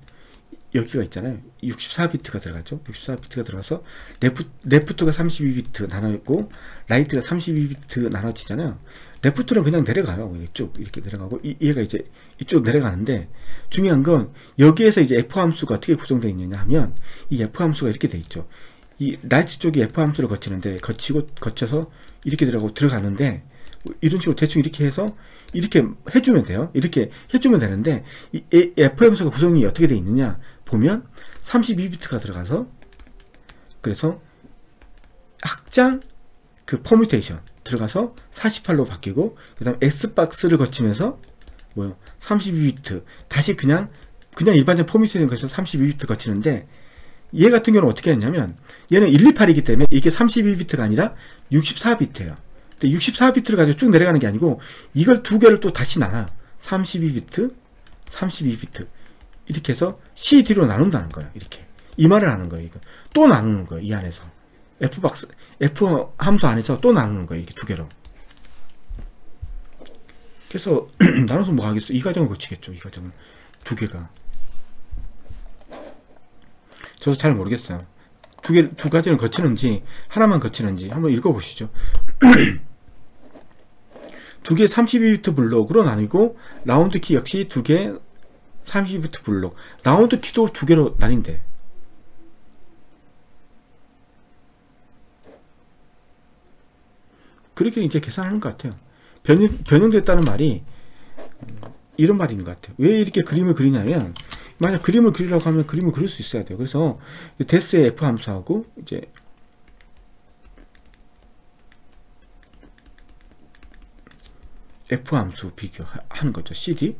여기가 있잖아요. 64비트가 들어가죠. 64비트가 들어가서 레프, left가 32비트 나눠있고 right가 32비트 나눠지잖아요. left는 그냥 내려가요. 쭉 이렇게 내려가고 이, 얘가 이제 이쪽 내려가는데 중요한 건 여기에서 이제 F 함수가 어떻게 구성되어 있느냐 하면 이 F 함수가 이렇게 돼 있죠. 이 right 쪽이 F 함수를 거치는데 거치고 거쳐서 이렇게 들어가고 들어가는데 이런 식으로 대충 이렇게 해서 이렇게 해주면 돼요. 이렇게 해주면 되는데 이 F 함수가 구성이 어떻게 되어 있느냐 보면 32비트가 들어가서 그래서 확장 그 permutation 들어가서 48로 바뀌고 그 다음 S박스를 거치면서 뭐요 32비트 다시 그냥 그냥 일반적 permutation 거쳐서 32비트 거치는데 얘 같은 경우는 어떻게 했냐면 얘는 128이기 때문에 이게 32비트가 아니라 64비트예요. 근데 64비트를 가지고 쭉 내려가는 게 아니고 이걸 두 개를 또 다시 나눠 32비트 32비트 이렇게 해서 CD로 나눈다는 거예요. 이렇게 이 말을 하는 거예요. 이거 또 나누는 거예요. 이 안에서 F박스 F 함수 안에서 또 나누는 거예요. 이렇게 두 개로. 그래서 나눠서 뭐 하겠어? 이 과정을 거치겠죠. 이 과정을 두 개가. 저도 잘 모르겠어요. 두 개, 두 가지를 거치는지, 하나만 거치는지 한번 읽어보시죠. 두 개 32비트 블록으로 나뉘고, 라운드 키 역시 두 개 32비트 블록. 라운드 키도 두 개로 나뉜대. 그렇게 이제 계산하는 것 같아요. 변형, 변형됐다는 말이 이런 말인 것 같아요. 왜 이렇게 그림을 그리냐면 만약 그림을 그리려고 하면 그림을 그릴 수 있어야 돼요. 그래서 데스의 F 함수하고 이제 F 함수 비교하는 거죠. CD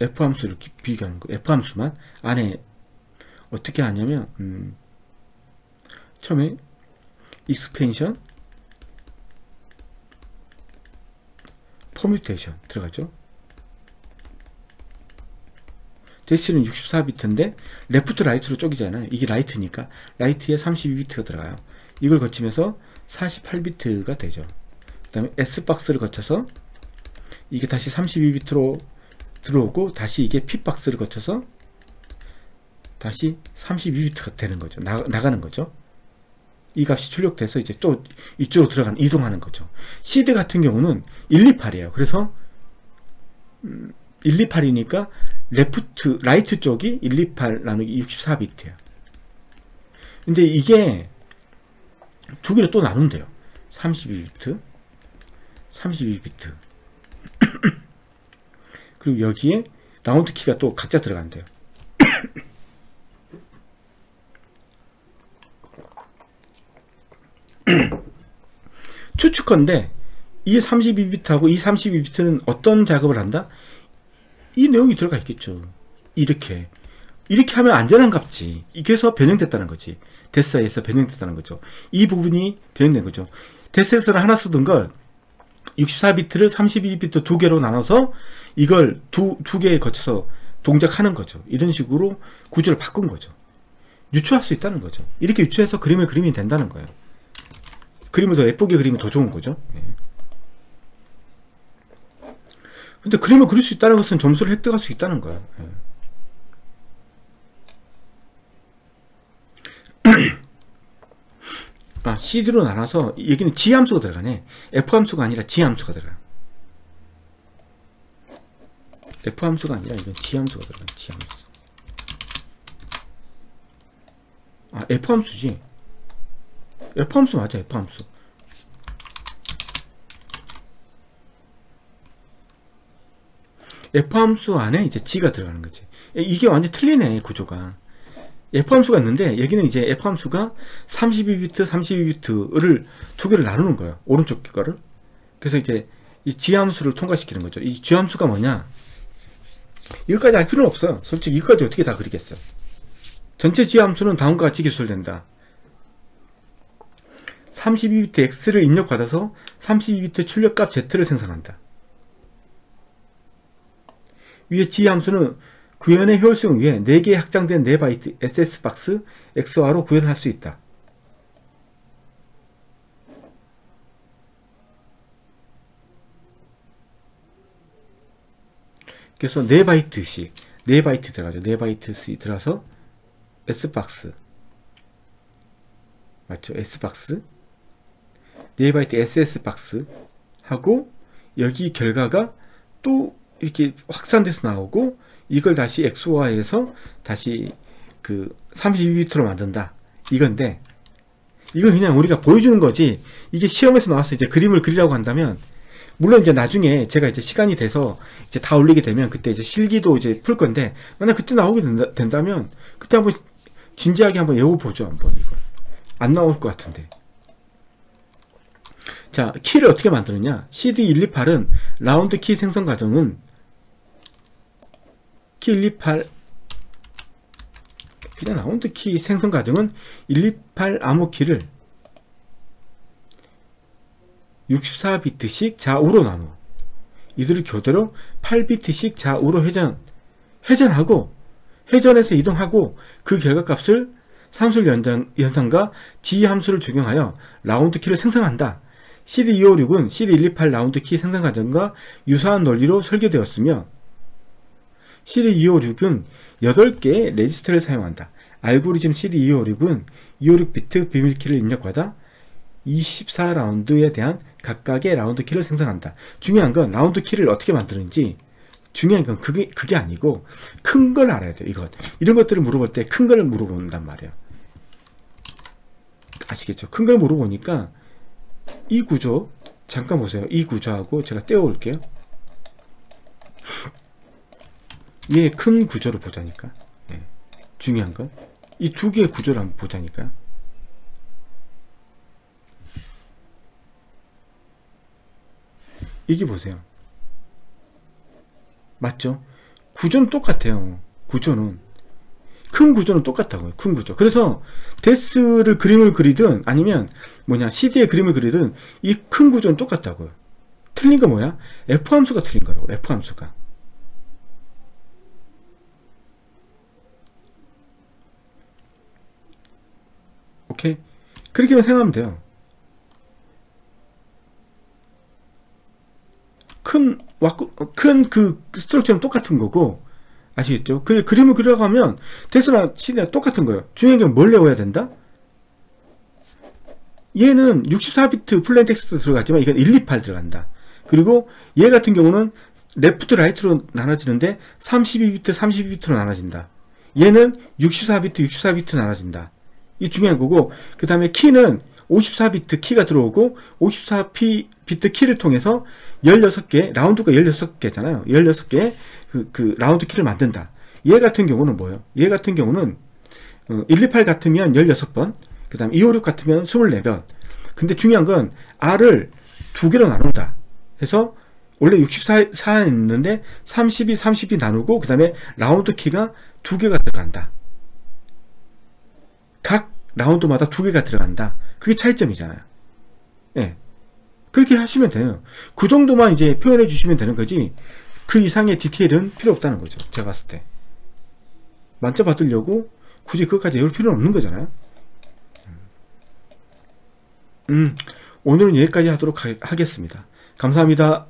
F 함수를 비교하는 거. F 함수만 안에 어떻게 하냐면 음, 처음에 expansion permutation 들어가죠. DES는 64비트인데 left right로 쪼개잖아요. 이게 right니까 right에 32비트가 들어가요. 이걸 거치면서 48비트가 되죠. 그 다음에 S박스를 거쳐서 이게 다시 32비트로 들어오고 다시 이게 P박스를 거쳐서 다시 32비트가 되는 거죠. 나, 나가는 거죠. 이 값이 출력돼서 이제 또 이쪽으로 들어가는 이동하는 거죠. SEED 같은 경우는 128이에요. 그래서 128이니까 left right 쪽이 128 나누기 64 비트예요. 근데 이게 두 개로 또 나눈대요. 32비트, 32비트. 그리고 여기에 라운드 키가 또 각자 들어간대요. 추측건데 이 32비트하고 이 32비트는 어떤 작업을 한다? 이 내용이 들어가 있겠죠. 이렇게 이렇게 하면 안전한 값지. 이게서 변형됐다는 거지. 데스에서 변형됐다는 거죠. 이 부분이 변형된 거죠. 데스에서는 하나 쓰던 걸 64비트를 32비트 두 개로 나눠서 이걸 두, 두 개에 거쳐서 동작하는 거죠. 이런 식으로 구조를 바꾼 거죠. 유추할 수 있다는 거죠. 이렇게 유추해서 그림을 그리면 된다는 거예요. 그림을 더 예쁘게 그리면 더 좋은 거죠. 예. 근데 그림을 그릴 수 있다는 것은 점수를 획득할 수 있다는 거예요. 예. 아, CD로 나눠서 여기는 G 함수가 들어가네. F 함수가 아니라 G 함수가 들어가요. F 함수가 아니라 이건 G 함수가 들어가 G 함수 아 F 함수지 F 함수 맞아 F 함수 F 함수 안에 이제 G가 들어가는 거지. 이게 완전 틀리네 구조가. F 함수가 있는데 여기는 이제 F 함수가 32비트 32비트를 두 개를 나누는 거예요 오른쪽 거를. 그래서 이제 이 G 함수를 통과시키는 거죠. 이 G 함수가 뭐냐? 이것까지 알 필요는 없어요. 솔직히 이것까지 어떻게 다 그리겠어요? 전체 G 함수는 다음과 같이 기술된다. 32비트 X를 입력받아서 32비트 출력값 Z를 생성한다 위에 G 함수는 구현의 효율성을 위해 4개의 확장된 4바이트 SS박스 XOR로 구현할 수 있다. 그래서 4바이트씩 4바이트 들어가죠. 4바이트씩 들어서 S박스 맞죠? S박스 4바이트 SS박스 하고 여기 결과가 또 이렇게 확산돼서 나오고 이걸 다시 XOR해서 다시 그 32비트로 만든다. 이건데 이건 그냥 우리가 보여주는 거지. 이게 시험에서 나와서 이제 그림을 그리라고 한다면 물론 이제 나중에 제가 이제 시간이 돼서 이제 다 올리게 되면 그때 이제 실기도 이제 풀 건데 만약 그때 나오게 된다, 면 그때 한번 진지하게 한번 외워보죠 한번 이걸. 안 나올 것 같은데. 자 키를 어떻게 만드느냐? SEED128은 라운드 키 생성 과정은 키 128 그냥 라운드 키 생성 과정은 128 암호 키를 64비트씩 좌우로 나누어 이들을 교대로 8비트씩 좌우로 회전 회전하고 회전해서 이동하고 그 결과값을 산술 연장, 연산과 G 함수를 적용하여 라운드 키를 생성한다. SEED256은 SEED128 라운드 키 생성 과정과 유사한 논리로 설계되었으며 SEED256은 8개의 레지스터를 사용한다. 알고리즘 SEED256은 256비트 비밀키를 입력받아 24라운드에 대한 각각의 라운드 키를 생성한다. 중요한 건 라운드 키를 어떻게 만드는지 중요한 건 그게, 그게 아니고 큰 걸 알아야 돼요. 이것. 이런 것들을 물어볼 때 큰 걸 물어본단 말이에요. 아시겠죠? 큰 걸 물어보니까 이 구조 잠깐 보세요. 이 구조하고 제가 떼어올게요. 얘 큰 구조를 보자니까. 예. 중요한 건 이 두 개의 구조를 한번 보자니까. 이게 보세요. 맞죠? 구조는 똑같아요. 구조는. 큰 구조는 똑같다고요. 큰 구조. 그래서 데스를 그림을 그리든 아니면 뭐냐 CD의 그림을 그리든 이 큰 구조는 똑같다고요. 틀린 거 뭐야? F 함수가 틀린 거라고. F 함수가. 오케이? 그렇게만 생각하면 돼요. 큰, 큰 그 structure는 똑같은 거고, 아시겠죠? 그 그림을 그려가면 DES나 SEED가 똑같은 거예요. 중요한 게 뭘 외워야 된다? 얘는 64비트 plain text 들어갔지만 이건 128 들어간다. 그리고 얘 같은 경우는 left right로 나눠지는데 32비트 32비트로 나눠진다. 얘는 64비트 64비트 나눠진다. 이 중요한 거고 그 다음에 키는 54비트 키가 들어오고 54비트 키를 통해서 16개 라운드가 16개잖아요. 16개 그, 그 라운드 키를 만든다. 얘 같은 경우는 뭐예요? 얘 같은 경우는 어, 128 같으면 16번 그 다음 256 같으면 24번. 근데 중요한 건 R을 두 개로 나눈다. 해서 원래 64 있는데 32, 32 나누고 그 다음에 라운드 키가 두 개가 들어간다. 각 라운드마다 두 개가 들어간다. 그게 차이점이잖아요. 예. 그렇게 하시면 돼요. 그 정도만 이제 표현해 주시면 되는 거지, 그 이상의 디테일은 필요 없다는 거죠. 제가 봤을 때. 만점 받으려고 굳이 그것까지 외울 필요는 없는 거잖아요. 음, 오늘은 여기까지 하도록 하, 하겠습니다. 감사합니다.